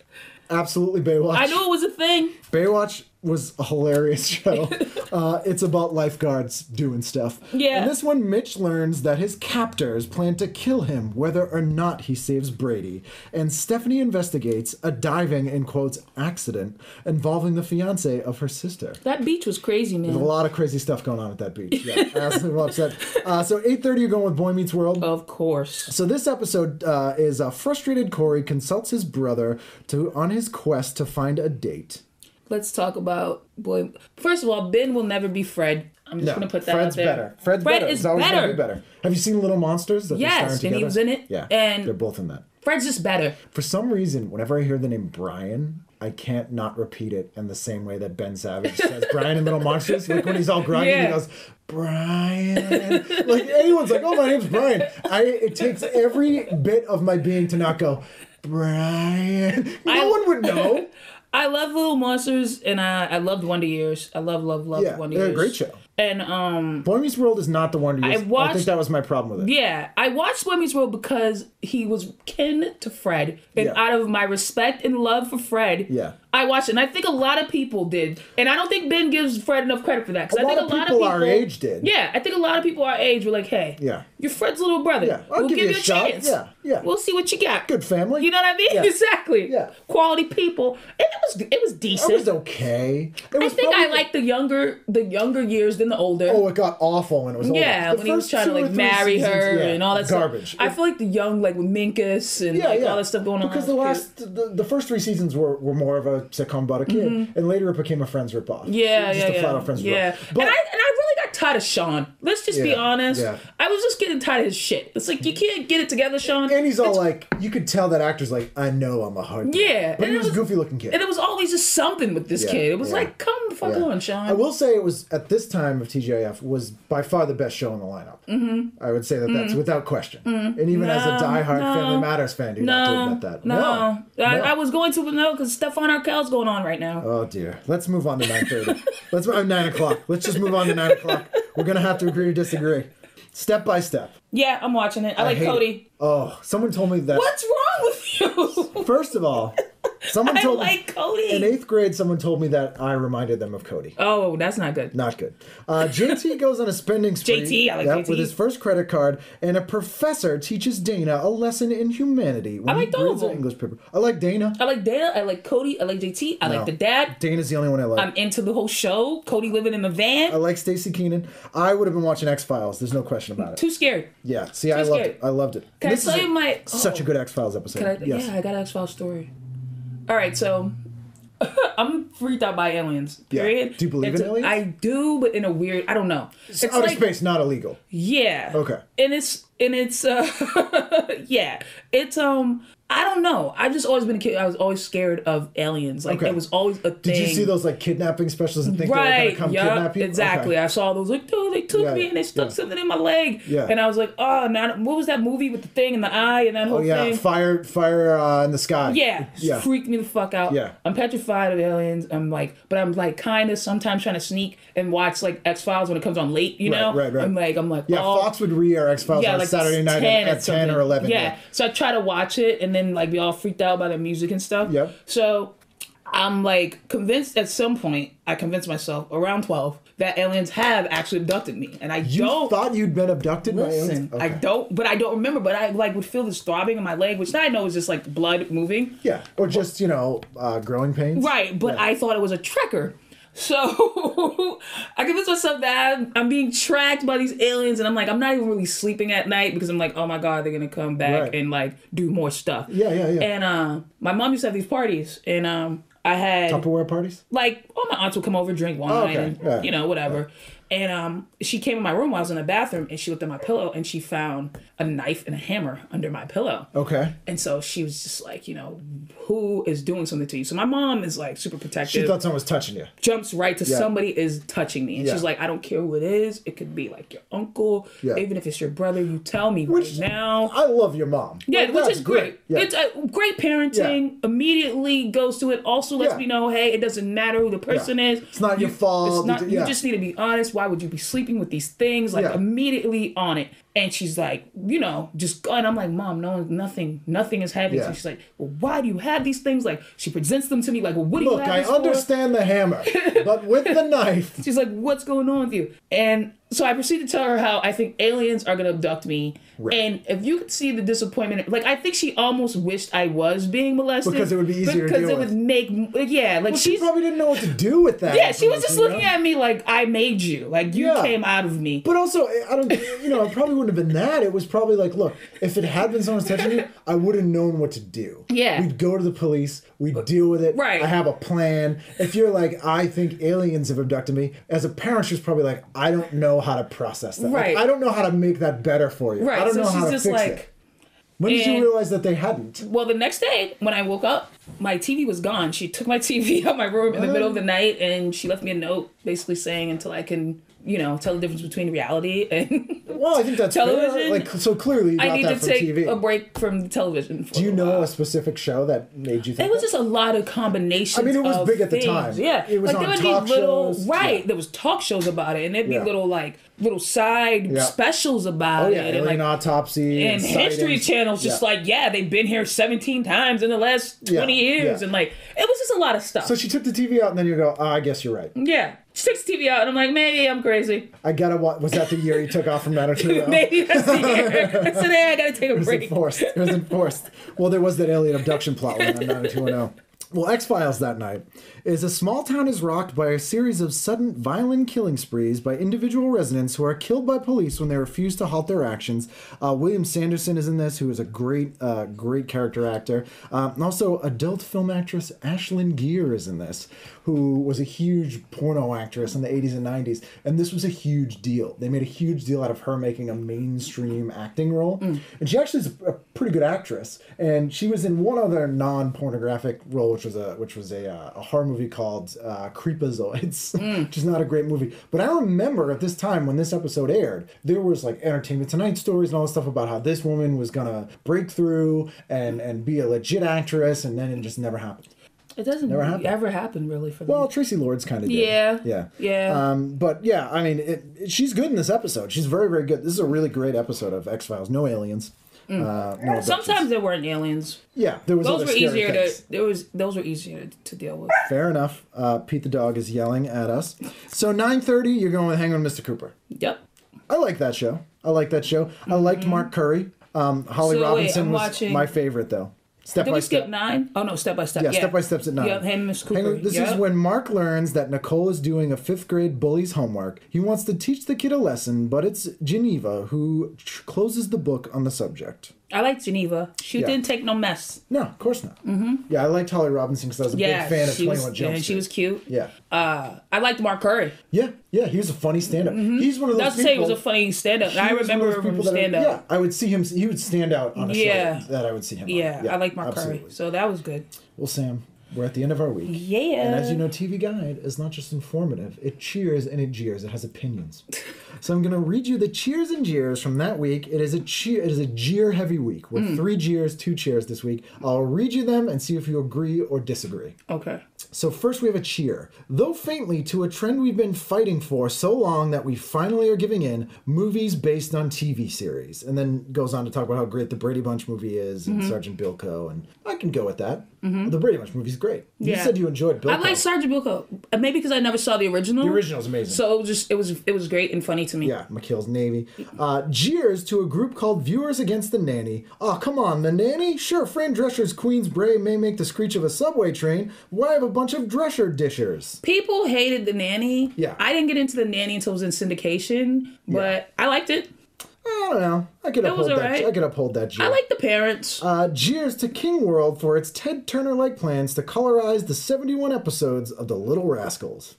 Absolutely Baywatch. I knew it was a thing. Baywatch was a hilarious show. uh, it's about lifeguards doing stuff. Yeah. In this one, Mitch learns that his captors plan to kill him whether or not he saves Brady. And Stephanie investigates a diving, in quotes, accident involving the fiance of her sister. That beach was crazy, man. A lot of crazy stuff going on at that beach. Yeah, absolutely upset. Uh, so 8.30, you're going with Boy Meets World. Of course. So this episode uh, is a frustrated Cory consults his brother to on his quest to find a date. Let's talk about boy. First of all, Ben will never be Fred. I'm just gonna put that Fred's out there. better. Fred's Fred better. is He's always better. gonna be better. Have you seen Little Monsters? That Yes, and he was in it, Yeah, and- they're both in that. Fred's just better. For some reason, whenever I hear the name Brian, I can't not repeat it in the same way that Ben Savage says Brian in Little Monsters. Like when he's all groggy, he goes, Brian. like anyone's like, oh, my name's Brian. I it takes every bit of my being to not go, Brian. No I- one would know. I love Little Monsters, and I I loved Wonder Years. I love love love Yeah, Wonder they're a Years. great show. And um Boy Meets World is not the one Years. I, watched- think that was my problem with it. yeah, I watched Boy Meets World because he was kin to Fred, and Yeah. out of my respect and love for Fred, Yeah. I watched it. And I think a lot of people did, and I don't think Ben gives Fred enough credit for that. Because I think a lot of people our age did. Yeah, I think a lot of people our age were like, "Hey, Yeah. you're Fred's little brother. Yeah, I'll we'll give give, you a shot. chance. Yeah, yeah. We'll see what you got. Good family. You know what I mean? Yeah. Exactly. Yeah. Quality people, and it was it was decent. It was okay. It I think I probably- like the younger the younger years than the older. Oh, it got awful when it was older. yeah, The when he was trying to like marry seasons, her yeah, and all that garbage. stuff. I feel like the young like with Minkus and yeah, like yeah. all that stuff going on. because the last, the, the first three seasons were, were more of a sitcom about a kid, and later it became a Friends ripoff. Mm-hmm. Yeah, just yeah, a yeah. flat out Friends yeah. ripoff. But and I and I tired of Shawn. Let's just be honest. yeah. I was just getting tired of his shit. It's like you can't get it together, Shawn. and he's all It's- like, you could tell that actor's like, I know I'm a hard. guy." Yeah, but he it was a was- goofy looking kid. and it was always just something with this Yeah, kid. It was yeah. like, come the fuck Yeah. on, Shawn. I will say it was at this time of TGIF was by far the best show in the lineup. Mm-hmm. I would say that that's without question. And even as a Mm-hmm. Diehard no. Family Matters fan, do you have to No, admit that. no, I, No. I was going to, but no, because Stefan Urquelle's going on right now. Oh dear. Let's move on to nine thirty. Let's uh, nine o'clock. Let's just move on to nine o'clock. We're gonna have to agree to disagree. Step by step. yeah, I'm watching it. I like Cody. it. Oh, someone told me that. What's wrong with you? First of all, someone I told like Cody. in eighth grade. Someone told me that I reminded them of Cody. oh, that's not good. Not good. Uh, JT goes on a spending spree. JT, I like yeah, JT. With his first credit card, and a professor teaches Dana a lesson in humanity when I like he all grades of an them. English paper. I like Dana. I like Dana. I like Cody. I like JT. I No. like the dad. Dana's the only one I like. I'm into the whole show. Cody living in the van. I like Staci Keanan. I would have been watching X Files. There's no question about it. Too scared. Yeah. See, I Too loved scared. it. I loved it. Can And I tell you my- such oh. a good X Files episode. Can I, yes. Yeah, I got an X Files story. All right, so I'm freaked out by aliens. Yeah. Do you believe It's in aliens? I do, but in a weird. I don't know. It's Outer like space, not illegal. yeah. Okay. And it's and it's uh yeah. It's um I don't know. I've just always been a kid. I was always scared of aliens. Like Okay. it was always a thing. Did you see those like kidnapping specials and think they were gonna come Yeah. kidnap you? Exactly. Okay. I saw those. Like, dude, they took Yeah, me and they stuck yeah. something in my leg. Yeah. And I was like, oh, now what was that movie with the thing in the eye and that whole thing? Oh yeah, thing? fire, fire uh, in the sky. Yeah, yeah. freaked me the fuck out. Yeah. I'm petrified of aliens. I'm like, but I'm like kind of sometimes trying to sneak and watch like X Files when it comes on late. You Right, know, right, right. I'm like, I'm like, Yeah, oh, Fox would re-air X Files on Saturday night at, at ten or eleven. Yeah. so I try to watch it and then like we all freaked out by the music and stuff. Yeah. So I'm like convinced at some point. I convinced myself around twelve that aliens have actually abducted me, and I You don't. thought you'd been abducted by Listen, aliens? I don't, but I don't remember. But I like would feel this throbbing in my leg, which now I know is just like blood moving. Yeah, or just you know, uh, growing pains. Right, but Yeah. I thought it was a tracker. So I convinced myself that I'm, I'm being tracked by these aliens, and I'm like, I'm not even really sleeping at night because I'm like, oh my god, they're gonna come back Right. and like do more stuff. Yeah, yeah, yeah. And uh, my mom used to have these parties, and um, I had Tupperware parties. like all my aunts would come over, drink wine, Oh, okay, and yeah. you know whatever. And um, she came in my room while I was in the bathroom, and she looked at my pillow, and she found a knife and a hammer under my pillow. Okay. And so she was just like, you know, who is doing something to you? So my mom is like super protective. She thought someone was touching you. jumps right to Yeah. somebody is touching me. And Yeah. she's like, I don't care who it is. It could be like your uncle, Yeah. even if it's your brother, you tell me Which- right now. I love your mom. Yeah, Like, which is great. Yeah. It's uh, great parenting. Immediately goes to it. Also lets me know, hey, it doesn't matter who the person is. It's not your You- fault. It's not, You-. You just need to be honest. Why would you be sleeping with these things? Like Yeah. immediately on it. And she's like, you know, just and I'm like, mom, no, nothing, nothing is happening. Yeah. So she's like, well, why do you have these things? Like she presents them to me. Like, well, what do Look, you have I this for? understand the hammer, but with the knife. She's like, "What's going on with you?" And so I proceeded to tell her how I think aliens are gonna abduct me. And if you could see the disappointment, like I think she almost wished I was being molested Because it would be easier to Because it with. would make, yeah, like Well, she probably didn't know what to do with that. yeah, she was just looking know? at me like I made you, like you Yeah. came out of me. But also, I don't, you know, it probably wouldn't have been that. It was probably like, look, if it had been someone's touching you, I would have known what to do. Yeah. We'd go to the police, we'd deal with it. Right. I have a plan. If you're like, I think aliens have abducted me, as a parent, she's probably like, I don't know how to process that. Like, Right. I don't know how to make that better for you. Right, I don't so know how she's to just fix like- it. When did you realize that they hadn't? Well, the next day when I woke up, my TV was gone. She took my TV out of my room in the middle of the night, and she left me a note basically saying until I can you know, tell the difference between reality and Well, I think that's fair. Television, Like, so clearly I need to take TV. a break from the television. For Do you a know while. a specific show that made you think It was that? just a lot of combinations. I mean, it was big at the things. time. Yeah, It was like on there would talk be little shows. right. Yeah. There was talk shows about it, and there'd be Yeah. little like little side Yeah. specials about Oh yeah, it, and like autopsy and History. Channel's just Yeah. like, yeah, they've been here 17 times in the last Yeah, 20 years, and like it was just a lot of stuff. So she took the TV out, and then you go, oh, I guess you're right. yeah, she takes the TV out, and I'm like, maybe I'm crazy. I gotta. Wa- was that the year you took off from 90210? maybe that's the year. so then I gotta take a It was break. enforced. It was enforced. Well, there was that alien abduction plot on 90210. Well, X Files that night is a small town is rocked by a series of sudden violent killing sprees by individual residents who are killed by police when they refuse to halt their actions. Uh, William Sanderson is in this, who is a great, uh, great character actor. Um, and also, adult film actress Ashlyn Gere is in this, who was a huge porno actress in the 80s and 90s. And this was a huge deal. They made a huge deal out of her making a mainstream acting role. And she actually is a, pretty good actress. And she was in one other non-pornographic role, which was a which was a, uh, a horror movie called uh, Creepozoids, which is not a great movie. But I remember at this time when this episode aired, there was like Entertainment Tonight stories and all this stuff about how this woman was gonna break through and and be a legit actress, and then it just never happened. It doesn't Never happened. ever happen really for them. Well, Traci Lords kind of did. Yeah. Yeah. Yeah. Um, but yeah, I mean, it, it- she's good in this episode. She's very, very good. This is a really great episode of X Files. No aliens. Uh, no. Mm. Sometimes they weren't aliens. yeah, there was Those other were scary easier things. to. There was those were easier to deal with. Fair enough. Uh, Pete the dog is yelling at us. So nine thirty, you're going with Hang on, Mr. Cooper. Yep. I like that show. I like that show. I liked Mark Curry. Um, Holly Mm-hmm. So, wait, Robinson I'm was watching- my favorite though. Step Did by we step. skip nine? Oh no, step by step. Yeah, Yeah, step by steps at nine. Yeah, him, Mr. Cooper. This yeah. is when Mark learns that Nicole is doing a fifth grade bully's homework. He wants to teach the kid a lesson, but it's Geneva who tr- closes the book on the subject. I like Geneva. She Yeah. didn't take no mess. No, of course not. Mm-hmm. Yeah, I liked Holly Robinson because I was a Yeah, big fan of she Twenty was. One Jump Yeah, she was cute. Yeah, Uh, I liked Mark Curry. yeah, yeah. He was a funny stand-up. He's one of those That's to people. say, he was a funny stand-up. I was one of remember him from that I- Yeah, I would see him. He would stand out on a Yeah. show that I would see him. on. Yeah, I like Mark absolutely. Curry. So that was good. Well, Sam, we're at the end of our week. Yeah. And as you know, TV Guide is not just informative, it cheers and it jeers. It has opinions. so I'm going to read you the cheers and jeers from that week. It is a cheer it is a jeer heavy week with Hmm. three jeers, two cheers this week. I'll read you them and see if you agree or disagree. Okay. So first we have a cheer. Though faintly to a trend we've been fighting for so long that we finally are giving in, movies based on TV series. And then goes on to talk about how great the Brady Bunch movie is Mm-hmm. and Sergeant Bilko and I can go with that. The Brady Bunch movie great. You Yeah. said you enjoyed Bilko. I like Sergeant Bilko. Uh, Maybe because I never saw the original. The original original's amazing. So it was just it was it was great and funny to me. Yeah, McHale's Navy. Uh, jeers to a group called Viewers Against the Nanny. Oh, come on, the nanny? Sure, Fran Drescher's Queen's Bray may make the screech of a subway train. Why have a bunch of Drescher dishers? People hated the nanny. Yeah. I didn't get into the nanny until it was in syndication, but I liked it. I don't know. I could uphold that. alright. I could uphold that jeer. I like the parents. Uh, jeers to King World for its Ted Turner-like plans to colorize the 71 episodes of The Little Rascals.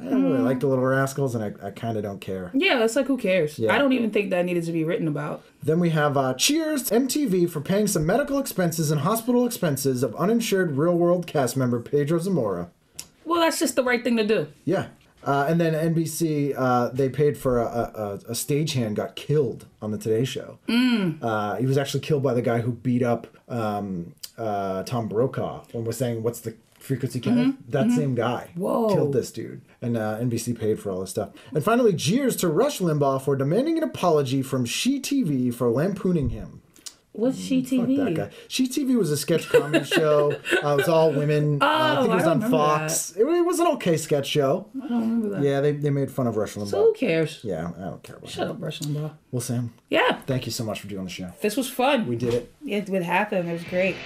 I don't Hmm. really like The Little Rascals, and I, I kind of don't care. yeah, it's like who cares? Yeah. I don't even think that needed to be written about. Then we have uh, cheers to MTV for paying some medical expenses and hospital expenses of uninsured real-world cast member Pedro Zamora. Well, that's just the right thing to do. Yeah. Uh, and then NBC, uh, they paid for a, a, a stagehand got killed on the Today Show. Mm. Uh, he was actually killed by the guy who beat up um, uh, Tom Brokaw and was saying, "What's the frequency count?" That same guy Mm-hmm. Whoa. killed this dude, and uh, NBC paid for all this stuff. And finally, jeers to Rush Limbaugh for demanding an apology from She TV for lampooning him. What's she Mm, Fuck TV? that guy. She TV was a sketch comedy show. Uh, it was all women. uh, I think it Oh, was I on Fox. It, it was an okay sketch show. I don't remember that. Yeah, they, they made fun of Rush Limbaugh. So who cares? yeah, I don't care about Shut that. up, Rush Limbaugh. Well, Sam, Yeah, thank you so much for doing the show. this was fun. We did it. It would happen. It was great.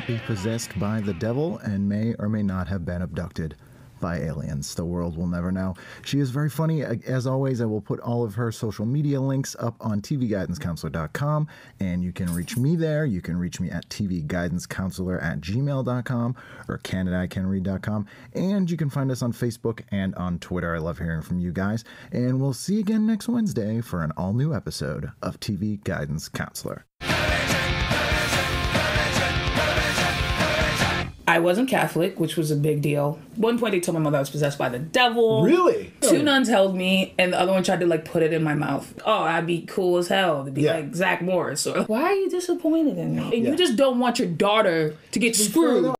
Not be possessed by the devil and may or may not have been abducted. by aliens. The world will never know. She is very funny. As always, I will put all of her social media links up on tvguidancecounselor.com, and you can reach me there. You can reach me at tvguidancecounselor at gmail.com or canadaicanread.com, and you can find us on Facebook and on Twitter. I love hearing from you guys, and we'll see you again next Wednesday for an all new episode of TV Guidance Counselor. I wasn't Catholic, which was a big deal. One point they told my mother I was possessed by the devil. Really? Two nuns held me, and the other one tried to like put it in my mouth. Oh, I'd be cool as hell to be Yeah. like Zach Morris. Or why are you disappointed in me? And Yeah. you just don't want your daughter to get screwed.